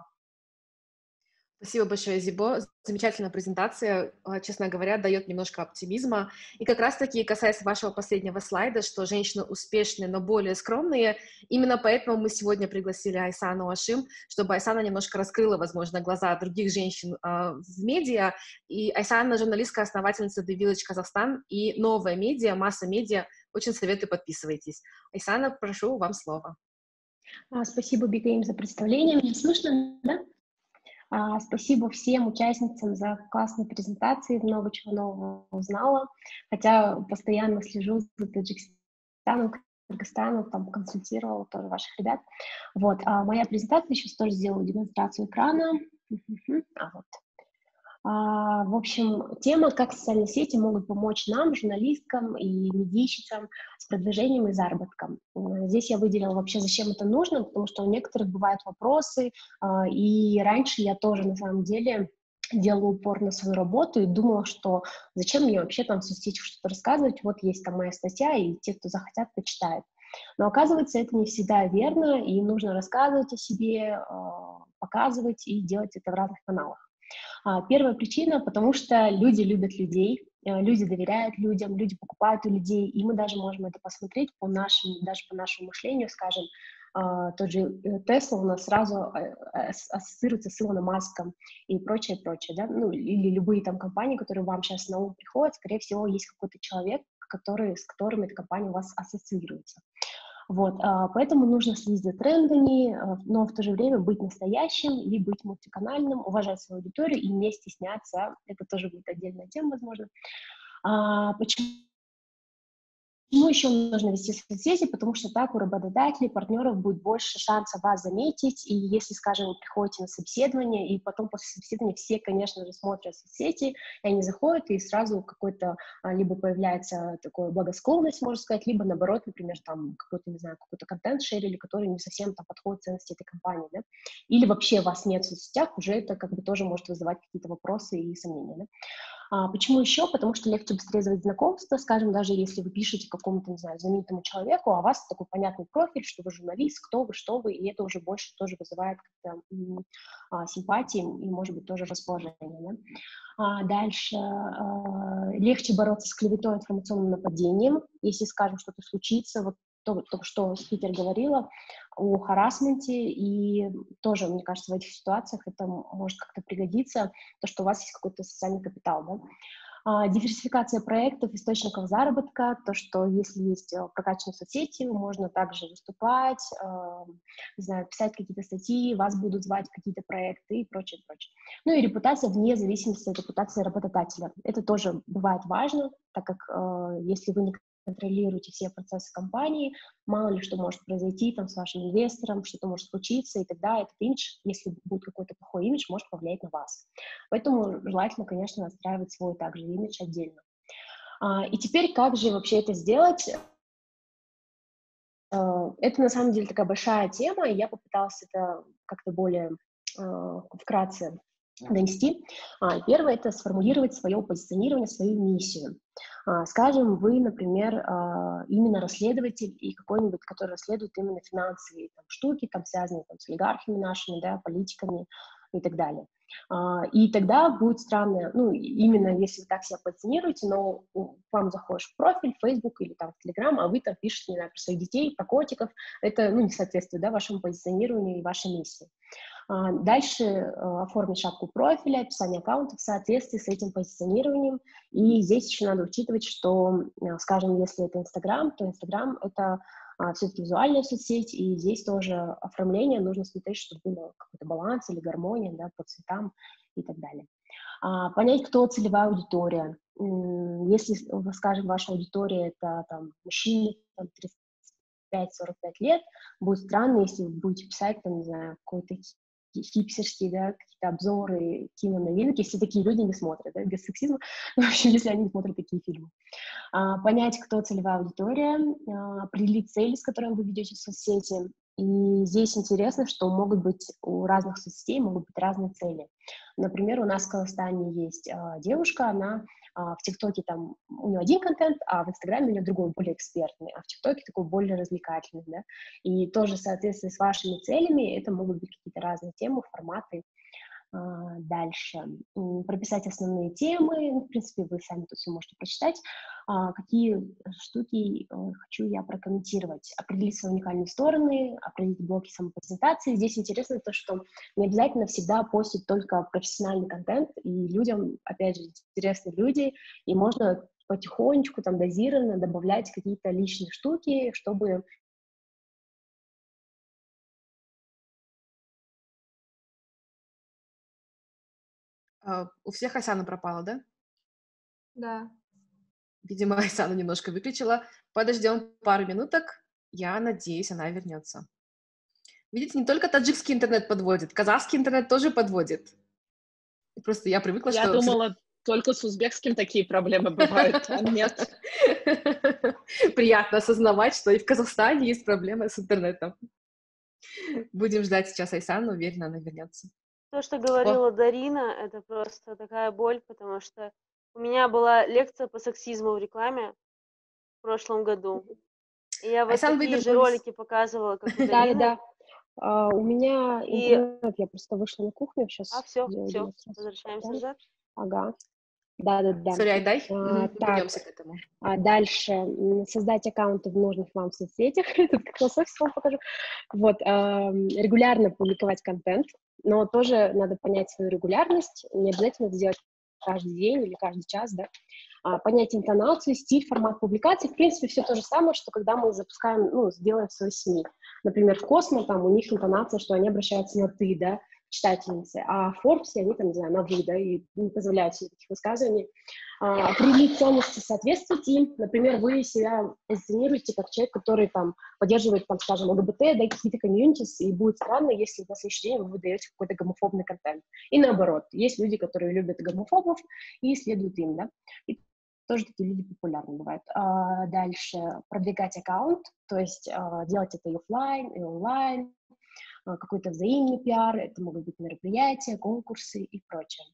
Спасибо большое, Зибо. Замечательная презентация, а, честно говоря, дает немножко оптимизма. И как раз-таки касается вашего последнего слайда, что женщины успешные, но более скромные. Именно поэтому мы сегодня пригласили Айсану Ашим, чтобы Айсана немножко раскрыла, возможно, глаза других женщин э, в медиа. И Айсана журналистка, основательница The Village Казахстан и новая медиа, Masa Media. Очень советую, подписывайтесь. Айсана, прошу, вам слово. А, спасибо, Бегайым, за представление. Меня слышно, да? А, спасибо всем участницам за классные презентации, много чего нового узнала, хотя постоянно слежу за Таджикистаном, Кыргызстаном, там консультировала тоже ваших ребят. Вот, а моя презентация, сейчас тоже сделаю демонстрацию экрана. А вот, в общем, тема, как социальные сети могут помочь нам, журналисткам и медийщицам с продвижением и заработком. Здесь я выделила вообще, зачем это нужно, потому что у некоторых бывают вопросы, а, и раньше я тоже, на самом деле, делала упор на свою работу и думала, что зачем мне вообще там в соцсетях что-то рассказывать, вот есть там моя статья, и те, кто захотят, почитают. Но оказывается, это не всегда верно, и нужно рассказывать о себе, а, показывать и делать это в разных каналах. А, первая причина, потому что люди любят людей, э, люди доверяют людям, люди покупают у людей, и мы даже можем это посмотреть по нашему, даже по нашему мышлению, скажем, а, тот же Тесла у нас сразу э, ассоциируется с Илоном Маском и прочее, прочее, да, ну, или любые там компании, которые вам сейчас на ум приходят, скорее всего, есть какой-то человек, который, с которым эта компания у вас ассоциируется. Вот, а, поэтому нужно следить за трендами, а, но в то же время быть настоящим и быть мультиканальным, уважать свою аудиторию и не стесняться. Это тоже будет отдельная тема, возможно. А, почему Почему еще нужно вести соцсети? Потому что так у работодателей, партнеров будет больше шанса вас заметить, и если, скажем, вы приходите на собеседование, и потом после собеседования все, конечно же, смотрят соцсети, и они заходят, и сразу какой-то, а, либо появляется такая благосклонность, можно сказать, либо наоборот, например, там какой-то, не знаю, какой-то контент шерили, который не совсем там подходит ценности этой компании, да? Или вообще вас нет в соцсетях, уже это как бы тоже может вызывать какие-то вопросы и сомнения, да? А, почему еще? Потому что легче быстрее заводить знакомство, скажем, даже если вы пишете какому-то, не знаю, знаменитому человеку, а у вас такой понятный профиль, что вы журналист, кто вы, что вы, и это уже больше тоже вызывает как-то а, симпатии и, может быть, тоже расположение. Да? А дальше а, легче бороться с клеветой информационным нападением. Если, скажем, что-то случится, вот то, то, что спикер говорила о харасменте, и тоже, мне кажется, в этих ситуациях это может как-то пригодиться, то, что у вас есть какой-то социальный капитал, да. А, диверсификация проектов, источников заработка, то, что если есть э, прокачанные соцсети, можно также выступать, э, не знаю, писать какие-то статьи, вас будут звать какие-то проекты и прочее, прочее. Ну и репутация вне зависимости от репутации работодателя. Это тоже бывает важно, так как э, если вы не контролируете все процессы компании, мало ли что может произойти там с вашим инвестором, что-то может случиться, и тогда этот имидж, если будет какой-то плохой имидж, может повлиять на вас. Поэтому желательно, конечно, настраивать свой также имидж отдельно. А, и теперь как же вообще это сделать? А, это на самом деле такая большая тема, и я попыталась это как-то более а, вкратце донести. А, первое – это сформулировать свое позиционирование, свою миссию. А, скажем, вы, например, а, именно расследователь и какой-нибудь, который расследует именно финансовые там, штуки, там, связанные там, с олигархами нашими, да, политиками и так далее. И тогда будет странно, ну, именно если вы так себя позиционируете, но вам заходишь в профиль, в Facebook или там в Telegram, а вы там пишете, не знаю, про своих детей, про котиков, это, ну, не соответствует, да, вашему позиционированию и вашей миссии. Дальше э, оформить шапку профиля, описание аккаунта в соответствии с этим позиционированием. И здесь еще надо учитывать, что, э, скажем, если это Инстаграм, то Инстаграм — это а, все-таки визуальная соцсеть, и здесь тоже оформление нужно смотреть, чтобы было какой-то баланс или гармония да, по цветам и так далее. А, понять, кто целевая аудитория. Если, скажем, ваша аудитория — это там, мужчины там, 35-45 лет, будет странно, если вы будете писать, там, не знаю, какой-то хипстерские, да, какие-то обзоры, киноновинки, все такие люди не смотрят, да, без сексизма, в общем, если они не смотрят такие фильмы. А, понять, кто целевая аудитория, а, определить цели, с которыми вы ведете соцсети, и здесь интересно, что могут быть у разных соцсетей могут быть разные цели. Например, у нас в Казахстане есть э, девушка, она э, в ТикТоке там у нее один контент, а в Инстаграме у нее другой, более экспертный, а в ТикТоке такой более развлекательный, да. И тоже в соответствии с вашими целями это могут быть какие-то разные темы, форматы. А, дальше. Прописать основные темы. В принципе, вы сами тут все можете прочитать. А, какие штуки э, хочу я прокомментировать. Определить свои уникальные стороны, определить блоки самопрезентации. Здесь интересно то, что не обязательно всегда постить только профессиональный контент, и людям, опять же, интересны люди, и можно потихонечку, там, дозированно добавлять какие-то личные штуки, чтобы у всех Айсана пропала, да? Да. Видимо, Айсана немножко выключила. Подождем пару минуток. Я надеюсь, она вернется. Видите, не только таджикский интернет подводит, казахский интернет тоже подводит. Просто я привыкла, я что... Я думала, только с узбекским такие проблемы бывают, а нет. Приятно осознавать, что и в Казахстане есть проблемы с интернетом. Будем ждать сейчас Айсану, уверена, она вернется. То, что говорила Дарина, это просто такая боль, потому что у меня была лекция по сексизму в рекламе в прошлом году. И я вот Айсан такие же ролики показывала, как Да, да. А, у меня и... интернет, я просто вышла на кухню сейчас. А, все, все, возвращаемся назад. Ага. Да, да, да. Sorry, дай. А, так, к этому. А дальше создать аккаунты в нужных вам соцсетях. Тут как раз вам покажу. Вот, а, регулярно публиковать контент, но тоже надо понять свою регулярность. Не обязательно это делать каждый день или каждый час, да. А, понять интонацию, стиль, формат публикации. В принципе, все то же самое, что когда мы запускаем, ну, сделаем свой СМИ. Например, в Космо, там, у них интонация, что они обращаются на «ты», да, читательницы, а Forbes они там, не знаю, на «вы», да, и не позволяют себе таких высказываний. А, определить ценности, соответствовать им. Например, вы себя позиционируете как человек, который там поддерживает, там, скажем, ЛГБТ, да, какие-то комьюнитис, и будет странно, если на следующий день вы выдаете какой-то гомофобный контент. И наоборот, есть люди, которые любят гомофобов и следуют им, да. И тоже такие люди популярны бывают. А, дальше продвигать аккаунт, то есть а, делать это и офлайн, и онлайн, какой-то взаимный пиар, это могут быть мероприятия, конкурсы и прочее.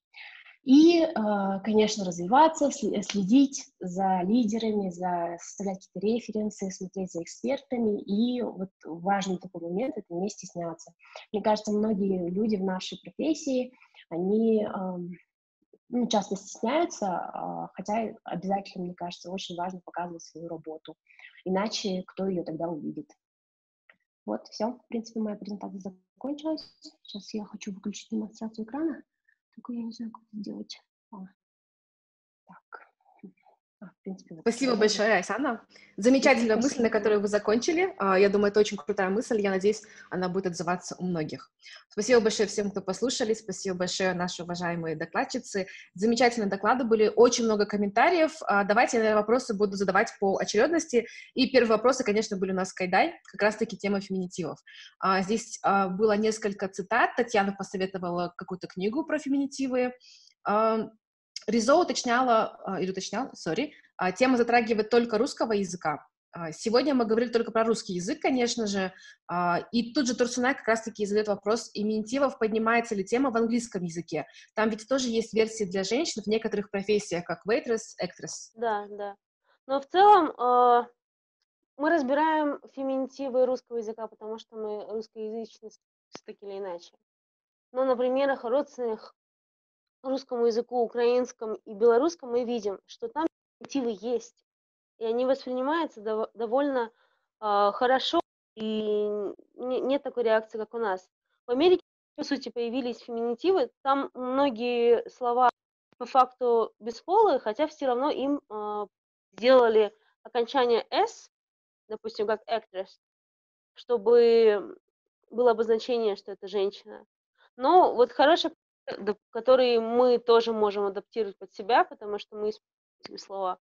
И, а, конечно, развиваться, следить за лидерами, за, составлять какие-то референсы, смотреть за экспертами. И вот важный такой момент — это не стесняться. Мне кажется, многие люди в нашей профессии, они ну, часто стесняются, а, хотя обязательно, мне кажется, очень важно показывать свою работу. Иначе кто ее тогда увидит? Вот, все. В принципе, моя презентация закончилась. Сейчас я хочу выключить демонстрацию экрана. Только я не знаю, как это сделать. А, принципе, Спасибо большое, Айсана. Замечательная Спасибо. мысль, на которую вы закончили. А, я думаю, это очень крутая мысль. Я надеюсь, она будет отзываться у многих. Спасибо большое всем, кто послушали. Спасибо большое, наши уважаемые докладчицы. Замечательные доклады были, очень много комментариев. А, давайте я вопросы буду задавать по очередности. И первые вопросы, конечно, были у нас Кайдай, как раз-таки тема феминитивов. Здесь было несколько цитат. Татьяна посоветовала какую-то книгу про феминитивы. Ризо уточняла, а, или уточнял, сори, а, тема затрагивает только русского языка. А, сегодня мы говорили только про русский язык, конечно же, и тут же Турсунай как раз-таки задает вопрос, именитивов поднимается ли тема в английском языке? Там ведь тоже есть версии для женщин в некоторых профессиях, как waitress, actress. Да, да. Но в целом мы разбираем феминитивы русского языка, потому что мы русскоязычные так или иначе. Но на примерах родственных русскому языку, украинском и белорусском мы видим, что там мотивы есть, и они воспринимаются дов- довольно э, хорошо, и не, нет такой реакции, как у нас. В Америке, по сути, появились феминитивы, там многие слова по факту бесполые, хотя все равно им э, сделали окончание «s», допустим, как actress, чтобы было обозначение, что это женщина. Но вот хорошая которые мы тоже можем адаптировать под себя, потому что мы используем слова.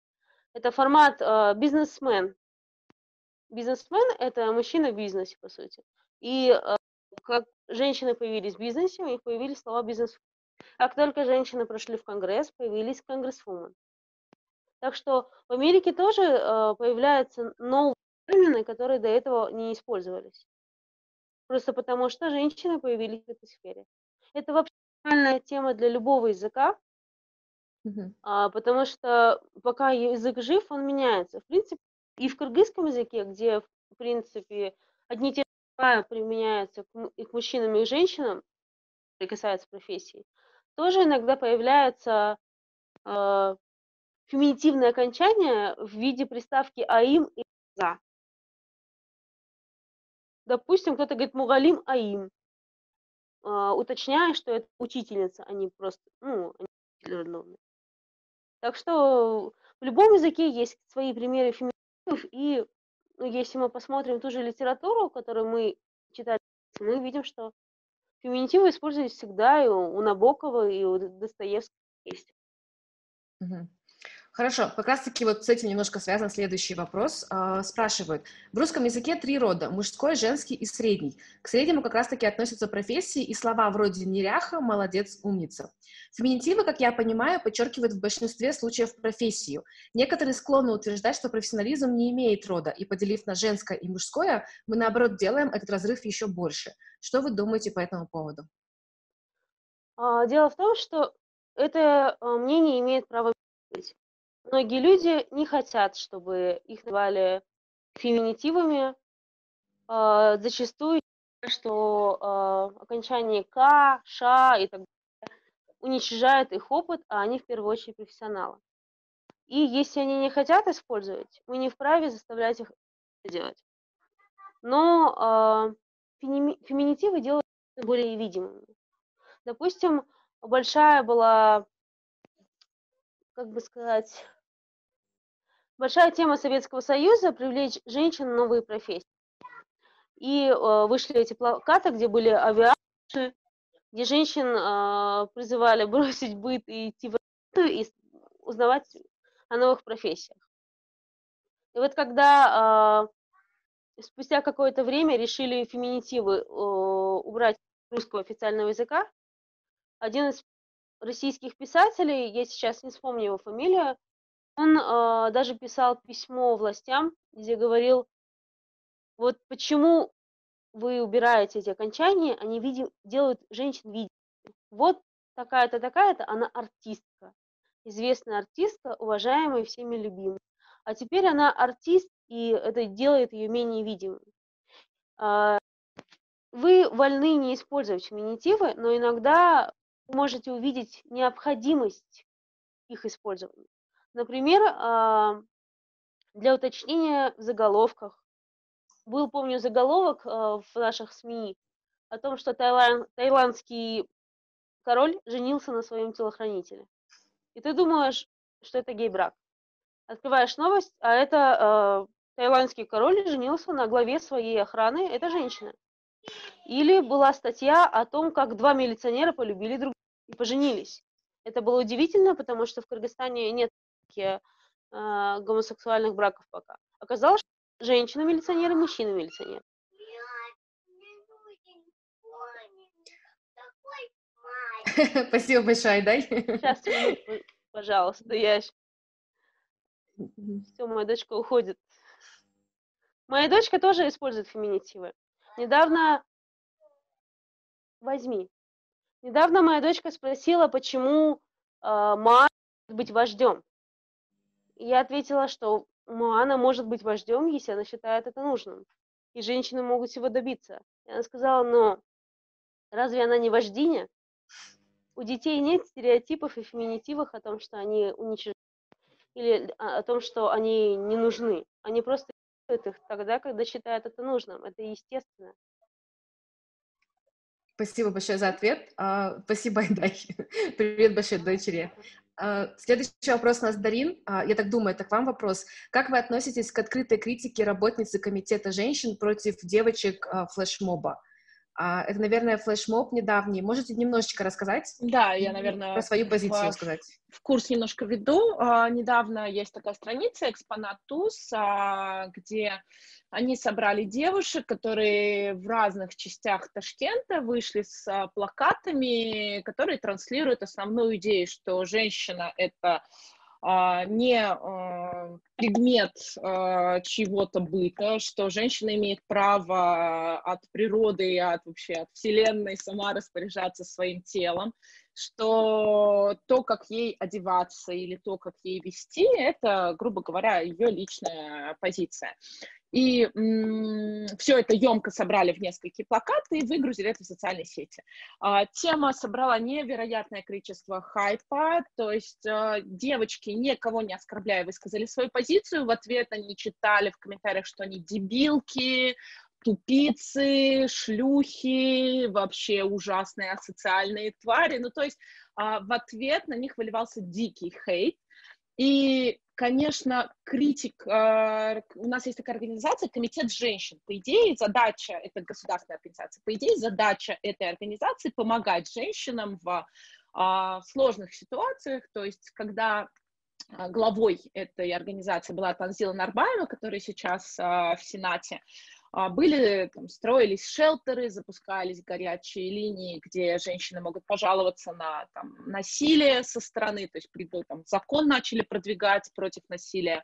Это формат э, бизнесмен. Бизнесмен – это мужчина в бизнесе, по сути. И э, как женщины появились в бизнесе, у них появились слова бизнес. Как только женщины прошли в Конгресс, появились конгрессвумен. Так что в Америке тоже э, появляются новые термины, которые до этого не использовались. Просто потому что женщины появились в этой сфере. Это вообще нормальная тема для любого языка, Мгм. а, потому что пока язык жив, он меняется. В принципе, и в кыргызском языке, где, в принципе, одни и те же слова применяются к м- и к мужчинам, и к женщинам, что касается профессий, тоже иногда появляется э, феминитивное окончание в виде приставки «аим» и «за». Допустим, кто-то говорит «мугалим аим», уточняя, что это учительница, а не просто, ну, а учитель родной. Так что в любом языке есть свои примеры феминитивов, и ну, если мы посмотрим ту же литературу, которую мы читали, мы видим, что феминитивы использовались всегда, и у Набокова, и у Достоевского есть. Мгм. Хорошо, как раз-таки вот с этим немножко связан следующий вопрос. А, Спрашивают, в русском языке три рода, мужской, женский и средний. К среднему как раз-таки относятся профессии и слова вроде неряха, молодец, умница. Феминитивы, как я понимаю, подчеркивают в большинстве случаев профессию. Некоторые склонны утверждать, что профессионализм не имеет рода, и поделив на женское и мужское, мы наоборот делаем этот разрыв еще больше. Что вы думаете по этому поводу? А, Дело в том, что это а, мнение имеет право быть. Многие люди не хотят, чтобы их называли феминитивами. А, Зачастую, что а, окончание «к», «ша» и так далее уничтожает их опыт, а они в первую очередь профессионалы. И если они не хотят использовать, мы не вправе заставлять их это делать. Но фемини- феминитивы делают более видимыми. Допустим, большая была, как бы сказать, большая тема Советского Союза привлечь женщин в новые профессии. И э, вышли эти плакаты, где были авиаторы, где женщин э, призывали бросить быт и идти в работу и узнавать о новых профессиях. И вот когда э, спустя какое-то время решили феминитивы э, убрать русского официального языка, один из российских писателей, я сейчас не вспомню его фамилию, он э, даже писал письмо властям, где говорил, вот почему вы убираете эти окончания, они види- делают женщин видимыми. Вот такая-то, такая-то, она артистка, известная артистка, уважаемая всеми любимая. А теперь она артист, и это делает ее менее видимой. А, Вы вольны не использовать феминитивы, но иногда можете увидеть необходимость их использования. Например, а, для уточнения в заголовках. Был, помню, заголовок а, в наших СМИ о том, что таилан- таиландский король женился на своем телохранителе. И ты думаешь, что это гей-брак. Открываешь новость, а это э, таиландский король женился на главе своей охраны, это женщина. Или была статья о том, как два милиционера полюбили друг и поженились. Это было удивительно, потому что в Кыргызстане нет э, гомосексуальных браков пока. Оказалось, что женщина-милиционер и мужчина-милиционер. Спасибо большое, Айдай. Сейчас, пожалуйста, я Все, моя дочка уходит. Моя дочка тоже использует феминитивы. Недавно... Возьми. Недавно моя дочка спросила, почему э, Моана может быть вождем. Я ответила, что Моана может быть вождем, если она считает это нужным. И женщины могут всего добиться. И она сказала, но разве она не вождиня? У детей нет стереотипов и феминитивов о том, что они уничтожают или о том, что они не нужны. Они просто делают их тогда, когда считают это нужным. Это естественно. Спасибо большое за ответ. А, Спасибо, Айдай. Привет большой дочери. А, Следующий вопрос у нас Дарин. А, Я так думаю, это к вам вопрос. Как вы относитесь к открытой критике работницы Комитета женщин против девочек флешмоба? А, это, наверное, флешмоб недавний. Можете немножечко рассказать? Да, я, наверное... Про свою позицию в, сказать. В курс немножко веду. А, недавно есть такая страница «Экспонат ТУС», а, где они собрали девушек, которые в разных частях Ташкента вышли с плакатами, которые транслируют основную идею, что женщина — это не а, предмет а, чего-то быта, что женщина имеет право от природы и от вообще от вселенной сама распоряжаться своим телом, что то, как ей одеваться или то, как ей вести, это, грубо говоря, ее личная позиция. И все это емко собрали в несколько плакаты и выгрузили это в социальные сети. А, тема собрала невероятное количество хайпа, то есть а, девочки, никого не оскорбляя, высказали свою позицию, в ответ они читали в комментариях, что они дебилки, тупицы, шлюхи, вообще ужасные асоциальные твари. Ну, то есть а, в ответ на них выливался дикий хейт. И конечно, критик, э, у нас есть такая организация, Комитет женщин. По идее, задача, это государственная организация, по идее, задача этой организации помогать женщинам в а, сложных ситуациях, то есть когда а, главой этой организации была Танзила Нарбаева, которая сейчас а, в Сенате, а, были, там, строились шелтеры, запускались горячие линии, где женщины могут пожаловаться на там, насилие со стороны, то есть там, закон начали продвигать против насилия.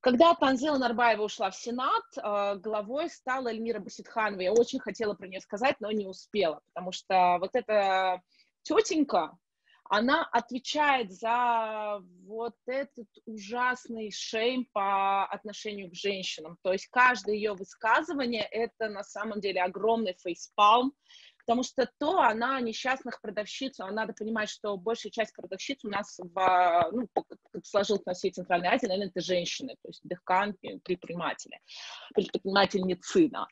Когда Танзила Нарбаева ушла в Сенат, а, главой стала Эльмира Баситханова. Я очень хотела про нее сказать, но не успела, потому что вот эта тетенька, она отвечает за вот этот ужасный шейм по отношению к женщинам. То есть каждое ее высказывание — это на самом деле огромный фейспалм, потому что то она несчастных продавщиц, а надо понимать, что большая часть продавщиц у нас, в, ну, как на всей Центральной Азии, наверное, это женщины, то есть дехкан, предприниматели, предпринимательницы, да.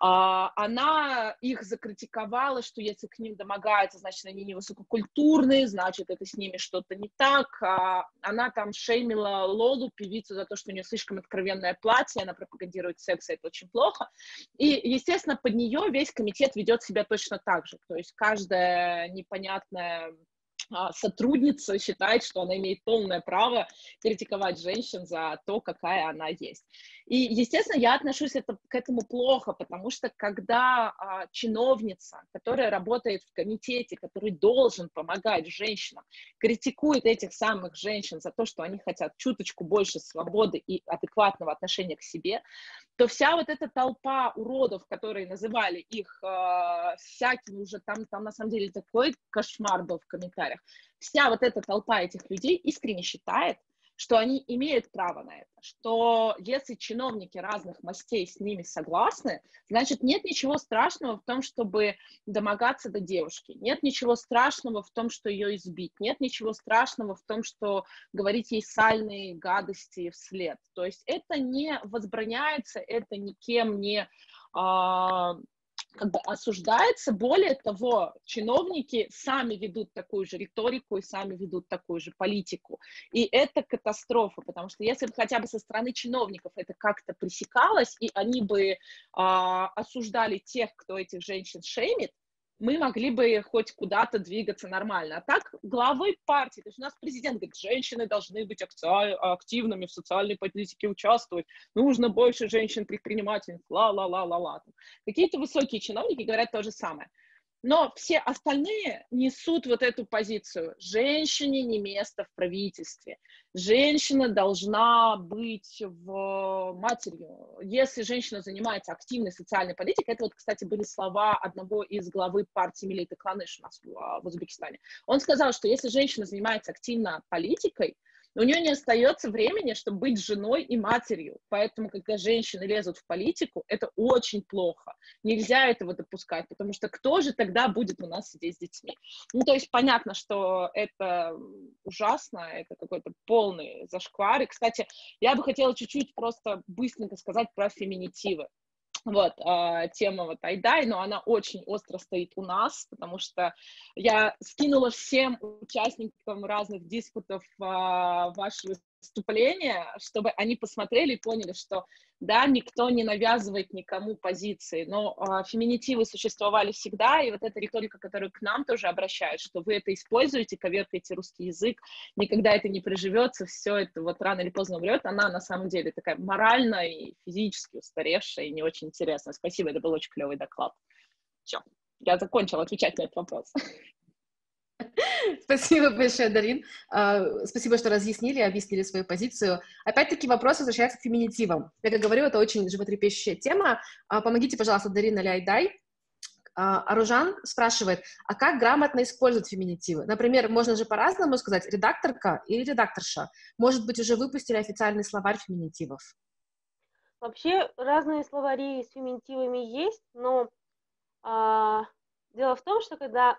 А, она их закритиковала, что если к ним домогаются, значит, они невысококультурные, значит, это с ними что-то не так. А, она там шеймила Лолу, певицу, за то, что у нее слишком откровенное платье, она пропагандирует секс, и это очень плохо. И, естественно, под нее весь комитет ведет себя точно точно так же. То есть каждая непонятная а, сотрудница считает, что она имеет полное право критиковать женщин за то, какая она есть. И, естественно, я отношусь это, к этому плохо, потому что когда а, чиновница, которая работает в комитете, который должен помогать женщинам, критикует этих самых женщин за то, что они хотят чуточку больше свободы и адекватного отношения к себе, то вся вот эта толпа уродов, которые называли их э, всякими уже, там, там на самом деле такой кошмар был в комментариях, вся вот эта толпа этих людей искренне считает, что они имеют право на это, что если чиновники разных мастей с ними согласны, значит, нет ничего страшного в том, чтобы домогаться до девушки, нет ничего страшного в том, что ее избить, нет ничего страшного в том, что говорить ей сальные гадости вслед. То есть это не возбраняется, это никем не а, как бы осуждается. Более того, чиновники сами ведут такую же риторику и сами ведут такую же политику. И это катастрофа, потому что если бы хотя бы со стороны чиновников это как-то пресекалось, и они бы а, осуждали тех, кто этих женщин шеймит, мы могли бы хоть куда-то двигаться нормально. А так главой партии, то есть у нас президент говорит, женщины должны быть активными в социальной политике, участвовать, нужно больше женщин-предпринимательниц, ла-ла-ла-ла-ла. Какие-то высокие чиновники говорят то же самое. Но все остальные несут вот эту позицию. Женщине не место в правительстве. Женщина должна быть в матерью. Если женщина занимается активной социальной политикой, это вот, кстати, были слова одного из главы партии Милиты Кланыш у нас в, в Узбекистане. Он сказал, что если женщина занимается активно политикой, но у нее не остается времени, чтобы быть женой и матерью. Поэтому, когда женщины лезут в политику, это очень плохо. Нельзя этого допускать, потому что кто же тогда будет у нас сидеть с детьми? Ну, то есть понятно, что это ужасно, это какой-то полный зашквар. И, кстати, я бы хотела чуть-чуть просто быстренько сказать про феминитивы. Вот, э, тема вот Айдай, но она очень остро стоит у нас, потому что я скинула всем участникам разных диспутов э, ваши выступление, чтобы они посмотрели и поняли, что да, никто не навязывает никому позиции, но э, феминитивы существовали всегда, и вот эта риторика, которую к нам тоже обращают, что вы это используете, коверкаете русский язык, никогда это не приживется, все это вот рано или поздно умрет, она на самом деле такая морально и физически устаревшая и не очень интересная. Спасибо, это был очень клевый доклад. Все, я закончила отвечать на этот вопрос. Спасибо большое, Дарин. А, спасибо, что разъяснили, объяснили свою позицию. Опять-таки вопрос возвращается к феминитивам. Я как говорю, это очень животрепещущая тема. А, помогите, пожалуйста, Дарина Ляйдай. А, Аружан спрашивает, а как грамотно использовать феминитивы? Например, можно же по-разному сказать редакторка или редакторша. Может быть, уже выпустили официальный словарь феминитивов? Вообще разные словари с феминитивами есть, но а, дело в том, что когда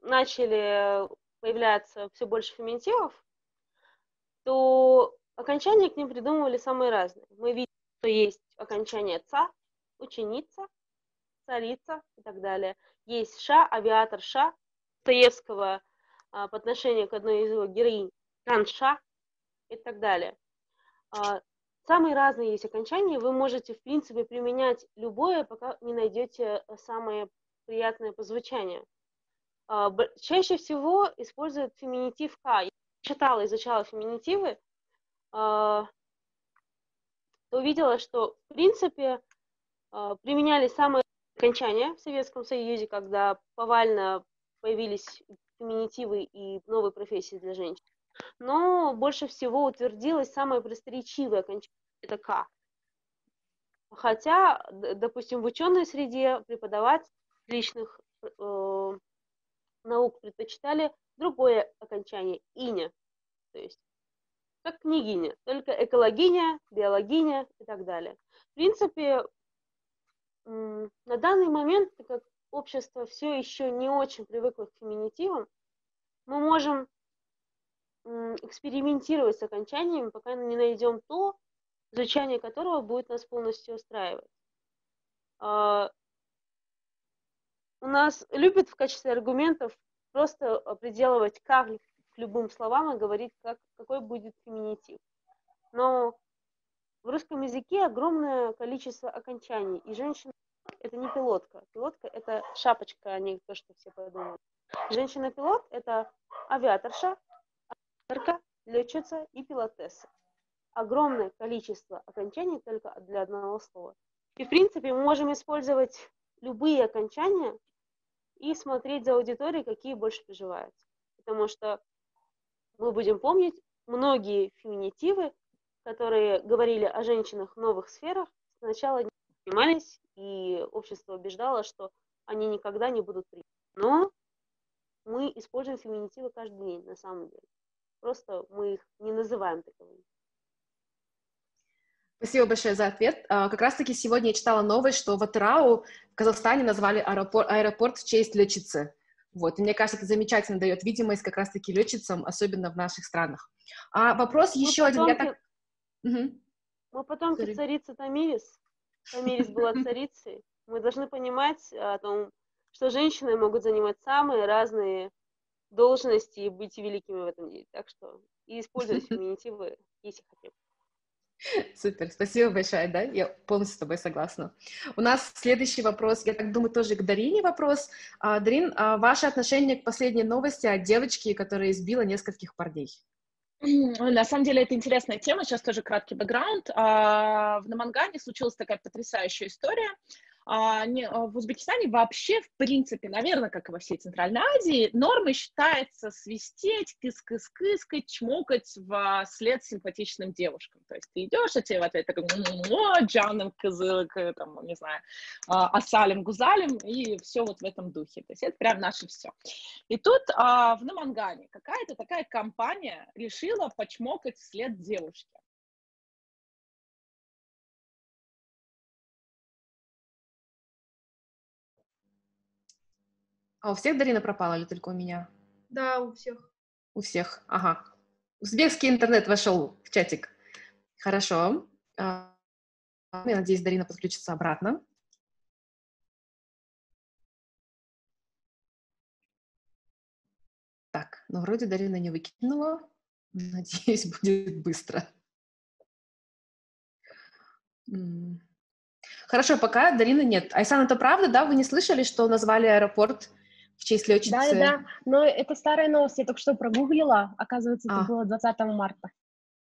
начали появляться все больше феминитивов, то окончания к ним придумывали самые разные. Мы видим, что есть окончание ца, ученица, царица и так далее. Есть ша, авиатор ша, Достоевского а, по отношению к одной из его героинь, канша и так далее. А, самые разные есть окончания, вы можете, в принципе, применять любое, пока не найдете самое приятное по звучанию. А, чаще всего используют феминитив «к». Я читала, изучала феминитивы, а, то увидела, что, в принципе, а, применяли самые окончания в Советском Союзе, когда повально появились феминитивы и новые профессии для женщин. Но больше всего утвердилось самое просторечивое окончание – это «к». Хотя, допустим, в ученой среде преподавать личных э, наук предпочитали другое окончание – иня, то есть как княгиня, только экологиня, биологиня и так далее. В принципе, на данный момент, так как общество все еще не очень привыкло к феминитивам, мы можем экспериментировать с окончаниями, пока не найдем то, звучание которого будет нас полностью устраивать. У нас любят в качестве аргументов просто определывать как к любым словам и говорить, как, какой будет феминитив. Но в русском языке огромное количество окончаний, и женщина – это не пилотка. Пилотка – это шапочка, а не то, что все подумают. Женщина-пилот – это авиаторша, авиаторка, летчица и пилотесса. Огромное количество окончаний только для одного слова. И, в принципе, мы можем использовать любые окончания и смотреть за аудиторией, какие больше приживаются. Потому что мы будем помнить многие феминитивы, которые говорили о женщинах в новых сферах, сначала не понимались, и общество убеждало, что они никогда не будут приняты. Но мы используем феминитивы каждый день, на самом деле. Просто мы их не называем таковыми. Спасибо большое за ответ. А, как раз-таки сегодня я читала новость, что в Атырау в Казахстане назвали аэропорт, аэропорт в честь летчицы. Вот, и мне кажется, это замечательно дает видимость как раз-таки летчицам, особенно в наших странах. А вопрос Мы еще один. Я так... угу. Мы потомки Sorry. царицы Тамирис. Тамирис была царицей. Мы должны понимать о том, что женщины могут занимать самые разные должности и быть великими в этом деле. Так что и использовать феминитивы, если хотим. Супер, спасибо большое, да, я полностью с тобой согласна. У нас следующий вопрос, я так думаю, тоже к Дарине вопрос. А, Дарин, а ваше отношение к последней новости о девочке, которая избила нескольких парней? На самом деле это интересная тема, сейчас тоже краткий бэкграунд. А, в Намангане случилась такая потрясающая история. А, а, в Узбекистане вообще, в принципе, наверное, как и во всей Центральной Азии, нормой считается свистеть, кыс-кыс-кыскать, чмокать вслед симпатичным девушкам. То есть ты идешь, а тебе в ответ такой джаном кызылок, там, не знаю, асалем гузалем, и все вот в этом духе. То есть это прям наше все. И тут а, в Намангане какая-то такая компания решила почмокать вслед девушке. А у всех Дарина пропала или только у меня? Да, у всех. У всех, ага. Узбекский интернет вошел в чатик. Хорошо. А, я надеюсь, Дарина подключится обратно. Так, ну вроде Дарина не выкинула. Надеюсь, будет быстро. Хорошо, пока Дарины нет. Айсан, это правда, да? Вы не слышали, что назвали аэропорт в честь летчицы? Да, да, но это старая новость, я только что прогуглила. Оказывается, это а. было 20 марта.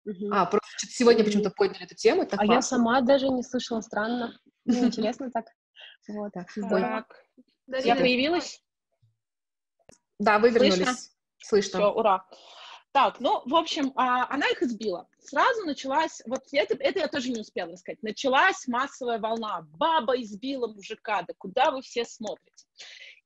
Угу. А, просто сегодня почему-то подняли эту тему. а классно. я сама даже не слышала, странно. Ну, интересно так. Вот. Так, я появилась? Да, вы вернулись. Слышно? Все, ура. Так, ну, в общем, а, она их избила. Сразу началась, вот это, это я тоже не успела рассказать, началась массовая волна. Баба избила мужика, да куда вы все смотрите?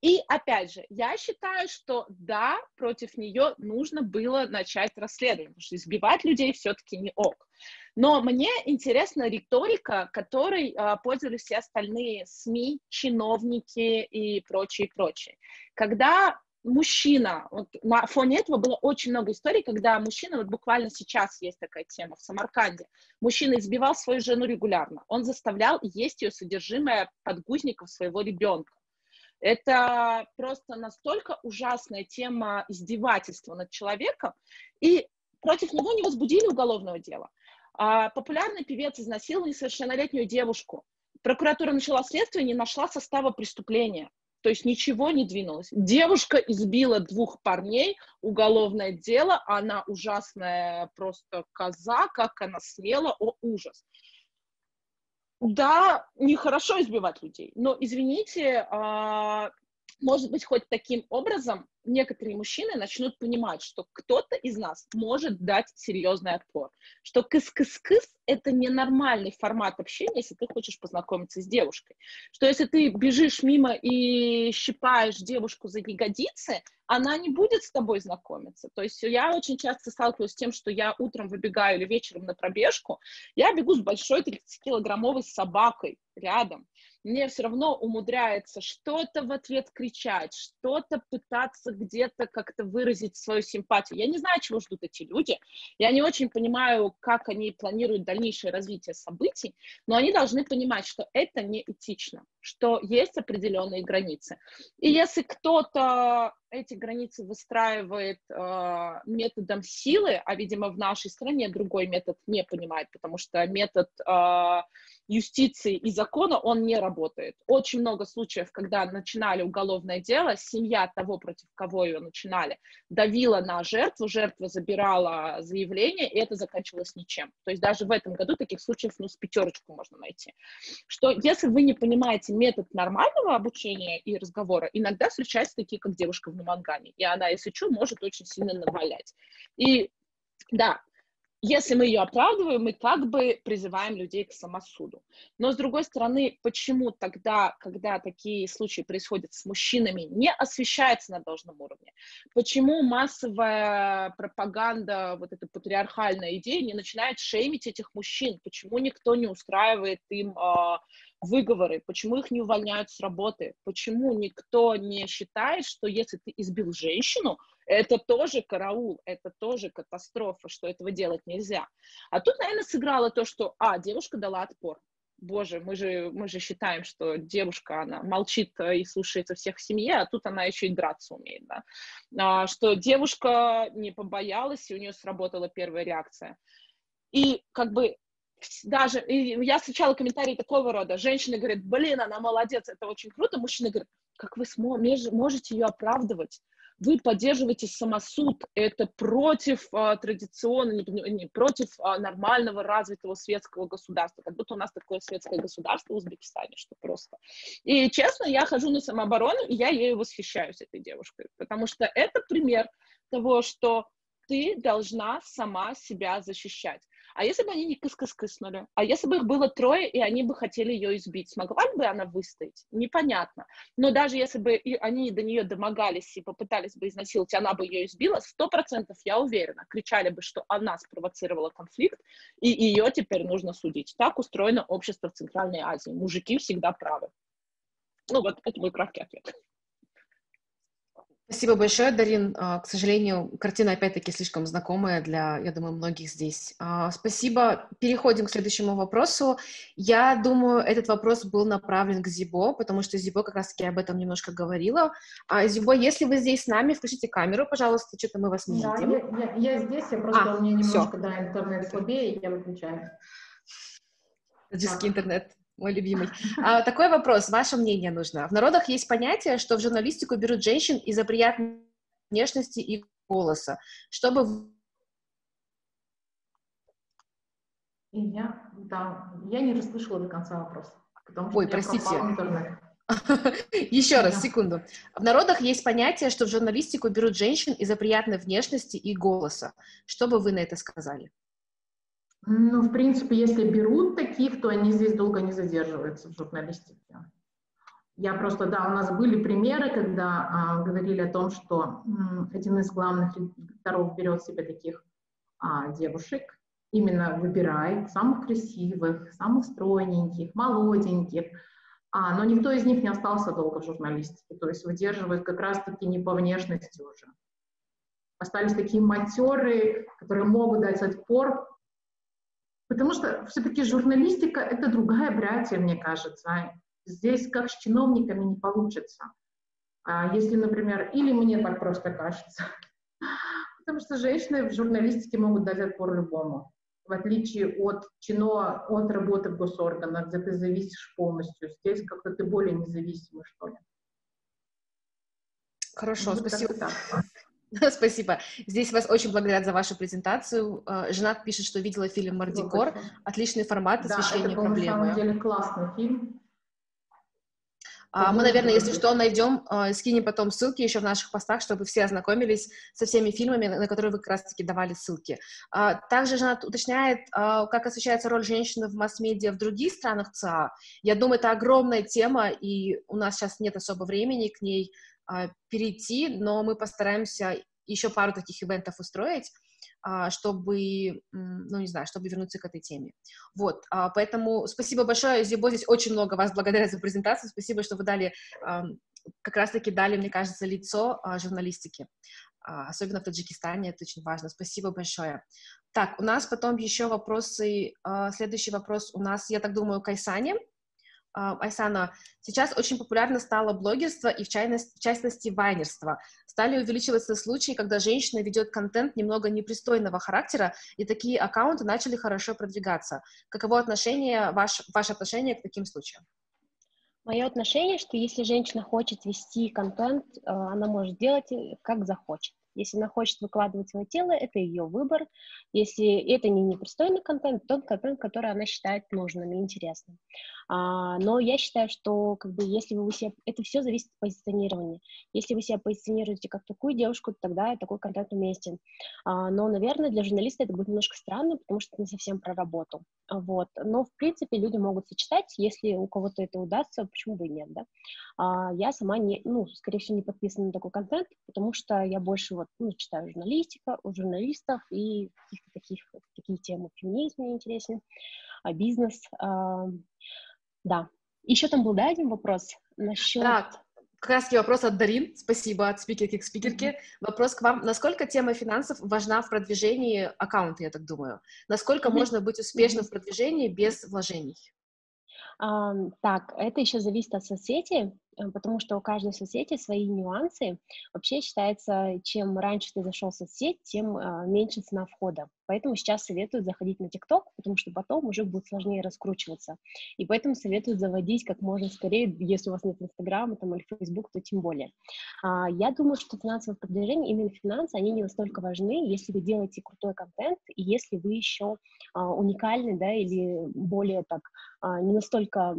И опять же, я считаю, что да, против нее нужно было начать расследование, потому что избивать людей все-таки не ок. Но мне интересна риторика, которой э, пользовались все остальные СМИ, чиновники и прочее, прочее. Когда мужчина, вот на фоне этого было очень много историй, когда мужчина, вот буквально сейчас есть такая тема в Самарканде, мужчина избивал свою жену регулярно, он заставлял есть ее содержимое подгузников своего ребенка. Это просто настолько ужасная тема издевательства над человеком, и против него не возбудили уголовного дела. А популярный певец изнасиловал несовершеннолетнюю девушку. Прокуратура начала следствие, не нашла состава преступления. То есть ничего не двинулось. Девушка избила двух парней, уголовное дело, она ужасная просто коза, как она смела, о ужас. Да, нехорошо избивать людей, но, извините, а, может быть, хоть таким образом некоторые мужчины начнут понимать, что кто-то из нас может дать серьезный отпор, что кыс-кыс-кыс — это ненормальный формат общения, если ты хочешь познакомиться с девушкой, что если ты бежишь мимо и щипаешь девушку за ягодицы, она не будет с тобой знакомиться. То есть я очень часто сталкиваюсь с тем, что я утром выбегаю или вечером на пробежку, я бегу с большой 30-килограммовой собакой рядом, мне все равно умудряется что-то в ответ кричать, что-то пытаться где-то как-то выразить свою симпатию. Я не знаю, чего ждут эти люди. Я не очень понимаю, как они планируют дальнейшее развитие событий, но они должны понимать, что это не этично, что есть определенные границы. И если кто-то эти границы выстраивает э, методом силы, а, видимо, в нашей стране другой метод не понимает, потому что метод э, юстиции и закона, он не работает. Очень много случаев, когда начинали уголовное дело, семья того, против кого ее начинали, давила на жертву, жертва забирала заявление, и это заканчивалось ничем. То есть даже в этом году таких случаев, ну, с пятерочку можно найти. Что если вы не понимаете метод нормального обучения и разговора, иногда встречаются такие, как девушка в Намангане, и она, если что, может очень сильно навалять. И да, если мы ее оправдываем, мы как бы призываем людей к самосуду. Но, с другой стороны, почему тогда, когда такие случаи происходят с мужчинами, не освещается на должном уровне? Почему массовая пропаганда, вот эта патриархальная идея не начинает шеймить этих мужчин? Почему никто не устраивает им э, выговоры, почему их не увольняют с работы, почему никто не считает, что если ты избил женщину, это тоже караул, это тоже катастрофа, что этого делать нельзя. А тут, наверное, сыграло то, что, а, девушка дала отпор. Боже, мы же, мы же считаем, что девушка, она молчит и слушается всех в семье, а тут она еще и драться умеет, да. А, что девушка не побоялась, и у нее сработала первая реакция. И как бы даже, я встречала комментарии такого рода, женщины говорят, блин, она молодец, это очень круто, мужчины говорят, как вы можете ее оправдывать? Вы поддерживаете самосуд, это против а, традиционно, не, не против а, нормального развитого светского государства, как будто у нас такое светское государство в Узбекистане, что просто. И честно, я хожу на самооборону, и я ею восхищаюсь, этой девушкой, потому что это пример того, что ты должна сама себя защищать. А если бы они не кыс-кыс-кыснули? А если бы их было трое, и они бы хотели ее избить, смогла бы она выстоять? Непонятно. Но даже если бы они до нее домогались и попытались бы изнасиловать, она бы ее избила, сто процентов, я уверена, кричали бы, что она спровоцировала конфликт, и ее теперь нужно судить. Так устроено общество в Центральной Азии. Мужики всегда правы. Ну вот, это мой краткий ответ. Спасибо большое, Дарин. А, к сожалению, картина опять-таки слишком знакомая для, я думаю, многих здесь. А, спасибо. Переходим к следующему вопросу. Я думаю, этот вопрос был направлен к Зибо, потому что Зибо как раз-таки об этом немножко говорила. А, Зибо, если вы здесь с нами, включите камеру, пожалуйста, что-то мы вас не да, видим. Я, я, я здесь, я просто, а, у меня немножко, да, интернет слабее, я выключаю. Таджикский интернет мой любимый. А, такой вопрос, ваше мнение нужно. В народах есть понятие, что в журналистику берут женщин из-за приятной внешности и голоса, чтобы... Я, да, я не расслышала до конца вопрос. Ой, простите. Еще раз, секунду. В народах есть понятие, что в журналистику берут женщин из-за приятной внешности и голоса. Что бы вы на это сказали? Ну, в принципе, если берут таких, то они здесь долго не задерживаются в журналистике. Я просто, да, у нас были примеры, когда а, говорили о том, что м, один из главных редакторов берет себе таких а, девушек, именно выбирает самых красивых, самых стройненьких, молоденьких, а, но никто из них не остался долго в журналистике, то есть выдерживают как раз-таки не по внешности уже. Остались такие матеры, которые могут дать отпор Потому что все-таки журналистика — это другая братья, мне кажется. Здесь как с чиновниками не получится. А если, например, или мне так просто кажется, потому что женщины в журналистике могут дать отпор любому, в отличие от чино, от работы в госорганах, где ты зависишь полностью. Здесь как-то ты более независимый, что ли. Хорошо, ну, спасибо. Так. Спасибо. Здесь вас очень благодарят за вашу презентацию. Э, жена пишет, что видела фильм «Мордикор». Отличный формат освещения да, это был, проблемы. на самом деле классный фильм. А, мы, наверное, если что, найдем, э, скинем потом ссылки еще в наших постах, чтобы все ознакомились со всеми фильмами, на которые вы как раз-таки давали ссылки. А, также жена уточняет, а, как освещается роль женщины в масс-медиа в других странах ЦА. Я думаю, это огромная тема, и у нас сейчас нет особо времени к ней перейти, но мы постараемся еще пару таких ивентов устроить, а, чтобы, ну, не знаю, чтобы вернуться к этой теме. Вот, а, поэтому спасибо большое, Зибо, здесь очень много вас благодаря за презентацию, спасибо, что вы дали, как раз-таки дали, мне кажется, лицо журналистики, особенно в Таджикистане, это очень важно, спасибо большое. Так, у нас потом еще вопросы, следующий вопрос у нас, я так думаю, Кайсане, а, Айсана, сейчас очень популярно стало блогерство и в частности, в частности вайнерство. Стали увеличиваться случаи, когда женщина ведет контент немного непристойного характера, и такие аккаунты начали хорошо продвигаться. Каково отношение, ваш, ваше отношение к таким случаям? Мое отношение, что если женщина хочет вести контент, э, она может делать э, как захочет. Если она хочет выкладывать свое тело, это ее выбор. Если это не непристойный контент, то контент, который она считает нужным и интересным. А, но я считаю, что как бы, если вы себя... Это все зависит от позиционирования. Если вы себя позиционируете как такую девушку, тогда такой контент уместен. А, но, наверное, для журналиста это будет немножко странно, потому что это не совсем про работу. Вот. Но, в принципе, люди могут сочетать, если у кого-то это удастся, почему бы и нет, да. А, я сама, не, ну, скорее всего, не подписана на такой контент, потому что я больше вот ну, читаю журналистика, у журналистов и каких-то таких, такие темы феминизм мне интересен, а бизнес. А, да. Еще там был, да, один вопрос насчет... Да, как раз вопрос от Дарин, спасибо, от спикерки к спикерке. Mm-hmm. Вопрос к вам. Насколько тема финансов важна в продвижении аккаунта, я так думаю? Насколько mm-hmm. можно быть успешным mm-hmm. в продвижении без вложений? Um, так, это еще зависит от соцсети. Э, потому что у каждой соцсети свои нюансы. Вообще считается, чем раньше ты зашел в соцсеть, тем э, меньше цена входа. Поэтому сейчас советуют заходить на ТикТок, потому что потом уже будет сложнее раскручиваться. И поэтому советуют заводить как можно скорее, если у вас нет Инстаграма там, или Фейсбук, то тем более. А, я думаю, что финансовое продвижение, именно финансы, они не настолько важны, если вы делаете крутой контент, и если вы еще а, уникальны, да, или более так, а, не настолько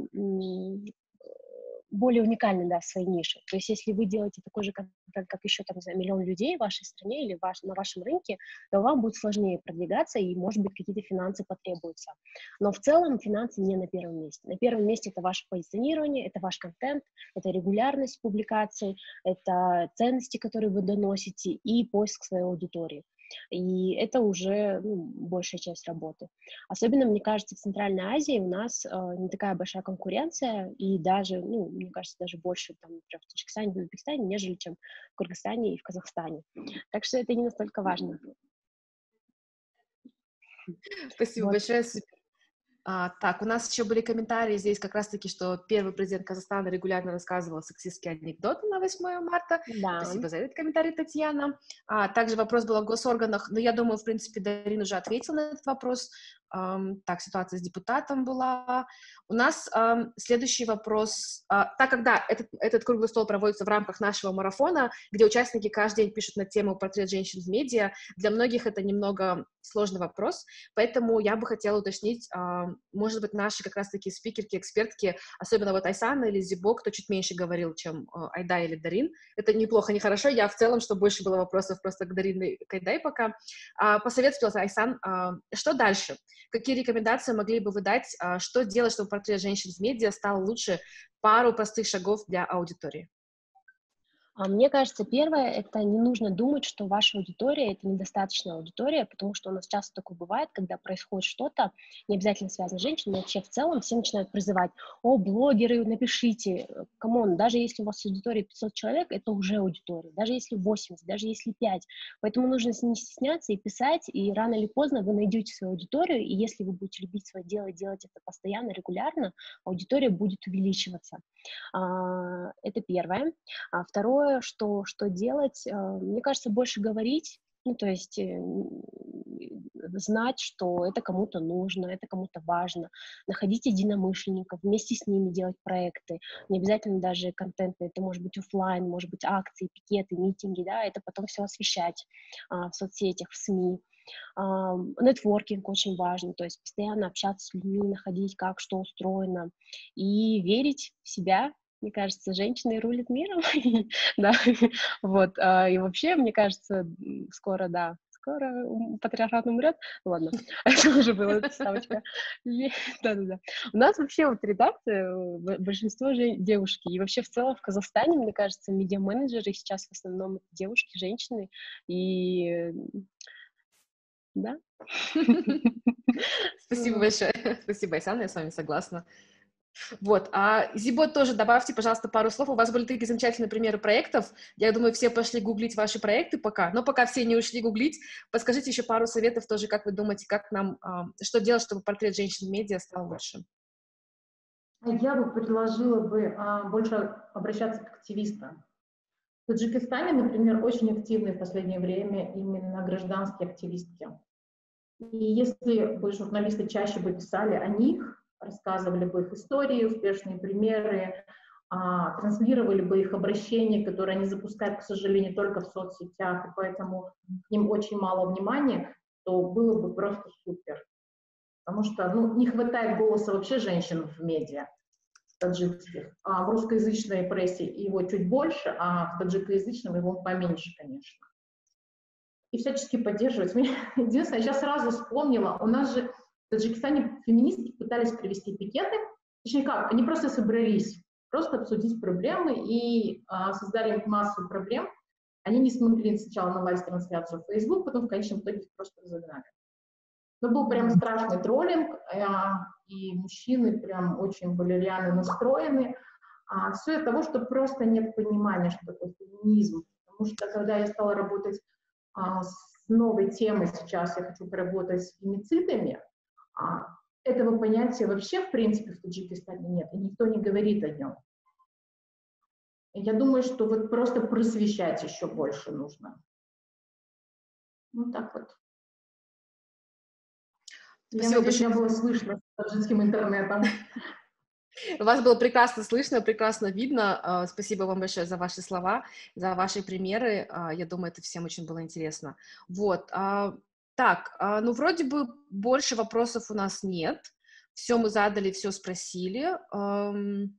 более уникальны, да, в своей нише. То есть если вы делаете такой же контент, как еще там, за миллион людей в вашей стране или ваш, на вашем рынке, то вам будет сложнее продвигаться и, может быть, какие-то финансы потребуются. Но в целом финансы не на первом месте. На первом месте это ваше позиционирование, это ваш контент, это регулярность публикаций, это ценности, которые вы доносите и поиск своей аудитории. И это уже ну, большая часть работы. Особенно, мне кажется, в Центральной Азии у нас э, не такая большая конкуренция, и даже, ну, мне кажется, даже больше там, например, в Таджикистане, в Узбекистане, нежели чем в Кыргызстане и в Казахстане. Так что это не настолько важно. Спасибо вот. большое, а, так, у нас еще были комментарии здесь как раз-таки, что первый президент Казахстана регулярно рассказывал сексистские анекдоты на 8 марта. Да. Спасибо за этот комментарий, Татьяна. А, также вопрос был о госорганах, но я думаю, в принципе, Дарин уже ответил на этот вопрос. Um, так, ситуация с депутатом была. У нас um, следующий вопрос. Uh, так как, да, этот, этот круглый стол проводится в рамках нашего марафона, где участники каждый день пишут на тему «Портрет женщин в медиа», для многих это немного сложный вопрос, поэтому я бы хотела уточнить, uh, может быть, наши как раз-таки спикерки, экспертки, особенно вот Айсана или Зибо, кто чуть меньше говорил, чем uh, Айда или Дарин. Это неплохо, не хорошо. Я в целом, что больше было вопросов просто к Дарин и к Айдай пока. Uh, посоветовался Айсан, что дальше? Какие рекомендации могли бы вы дать, а, что делать, чтобы портрет женщин в медиа стал лучше? Пару простых шагов для аудитории. А мне кажется, первое, это не нужно думать, что ваша аудитория — это недостаточная аудитория, потому что у нас часто такое бывает, когда происходит что-то, не обязательно связано с женщиной, но вообще в целом все начинают призывать, о, блогеры, напишите, come on, даже если у вас аудитория 500 человек, это уже аудитория, даже если 80, даже если 5, поэтому нужно не стесняться и писать, и рано или поздно вы найдете свою аудиторию, и если вы будете любить свое дело, делать это постоянно, регулярно, аудитория будет увеличиваться. А, это первое. А второе, что, что делать, а, мне кажется, больше говорить, ну, то есть э, знать, что это кому-то нужно, это кому-то важно, находить единомышленников, вместе с ними делать проекты, не обязательно даже контентные, это может быть офлайн, может быть акции, пикеты, митинги, да, это потом все освещать а, в соцсетях, в СМИ. Нетворкинг очень важен, то есть постоянно общаться с людьми, находить, как что устроено, и верить в себя, мне кажется, женщины рулят миром, да, вот, а, и вообще, мне кажется, скоро, да, скоро патриархат умрет, ну ладно, это уже была ставочка, да-да-да. У нас вообще вот редакция, большинство же девушки, и вообще в целом в Казахстане, мне кажется, медиа-менеджеры сейчас в основном девушки, женщины, и да. Спасибо большое. Спасибо, Айсана, я с вами согласна. Вот, а Зибот тоже добавьте, пожалуйста, пару слов. У вас были такие замечательные примеры проектов. Я думаю, все пошли гуглить ваши проекты пока, но пока все не ушли гуглить, подскажите еще пару советов тоже, как вы думаете, как нам, что делать, чтобы портрет женщин в медиа стал лучше? Я бы предложила бы а, больше обращаться к активистам. В Таджикистане, например, очень активны в последнее время именно гражданские активистки. И если бы журналисты чаще бы писали о них, рассказывали бы их истории, успешные примеры, а, транслировали бы их обращения, которые они запускают, к сожалению, только в соцсетях, и поэтому к ним очень мало внимания, то было бы просто супер. Потому что ну, не хватает голоса вообще женщин в медиа таджикских. А в русскоязычной прессе его чуть больше, а в таджикоязычном его поменьше, конечно. И всячески поддерживать. Единственное, я сейчас сразу вспомнила, у нас же в Таджикистане феминистки пытались провести пикеты, точнее как, они просто собрались, просто обсудить проблемы и а, создали массу проблем. Они не смотрели сначала на live-трансляцию в Facebook, потом в конечном итоге их просто разогнали. Но был прям страшный троллинг, а, и мужчины прям очень были реально настроены. А, все из-за того, что просто нет понимания, что такое феминизм. Потому что когда я стала работать а, с новой темой сейчас, я хочу поработать с фемицидами, а, этого понятия вообще, в принципе, в Таджикистане нет, и никто не говорит о нем. Я думаю, что вот просто просвещать еще больше нужно. Ну, так вот. Спасибо Я надеюсь, меня было слышно с таджикским интернетом. Вас было прекрасно слышно, прекрасно видно. А, спасибо вам большое за ваши слова, за ваши примеры. А, я думаю, это всем очень было интересно. Вот. Так, а, ну вроде бы больше вопросов у нас нет. Все мы задали, все спросили. Мы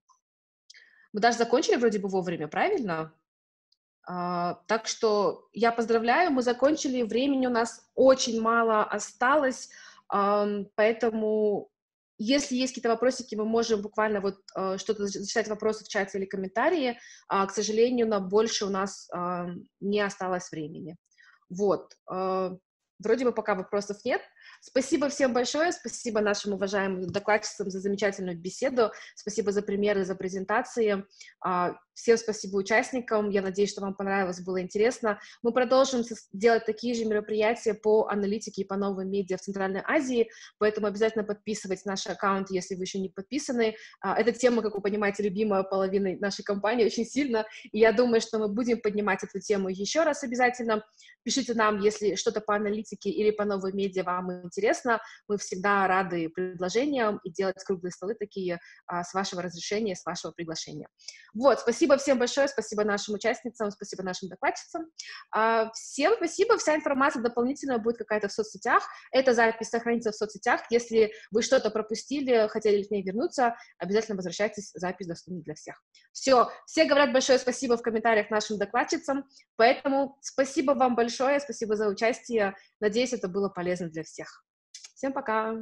даже закончили вроде бы вовремя, правильно? А, так что я поздравляю, мы закончили, времени у нас очень мало осталось, поэтому если есть какие-то вопросики, мы можем буквально вот а, что-то зачитать вопросы в чате или комментарии. К сожалению, на больше у нас не осталось времени. Вот. Вроде бы пока вопросов нет. Спасибо всем большое, спасибо нашим уважаемым докладчицам за замечательную беседу, спасибо за примеры, за презентации. Всем спасибо участникам, я надеюсь, что вам понравилось, было интересно. Мы продолжим делать такие же мероприятия по аналитике и по новым медиа в Центральной Азии, поэтому обязательно подписывайтесь на наш аккаунт, если вы еще не подписаны. А, эта тема, как вы понимаете, любимая половиной нашей компании очень сильно, и я думаю, что мы будем поднимать эту тему еще раз обязательно. Пишите нам, если что-то по аналитике или по новым медиа вам интересно. Мы всегда рады предложениям и делать круглые столы такие а, с вашего разрешения, с вашего приглашения. Вот, спасибо всем большое, спасибо нашим участницам, спасибо нашим докладчицам. А, всем спасибо, вся информация дополнительная будет какая-то в соцсетях. Эта запись сохранится в соцсетях. Если вы что-то пропустили, хотели к ней вернуться, обязательно возвращайтесь, запись доступна для всех. Все, все говорят большое спасибо в комментариях нашим докладчицам, поэтому спасибо вам большое, спасибо за участие. Надеюсь, это было полезно для всех. Всем пока!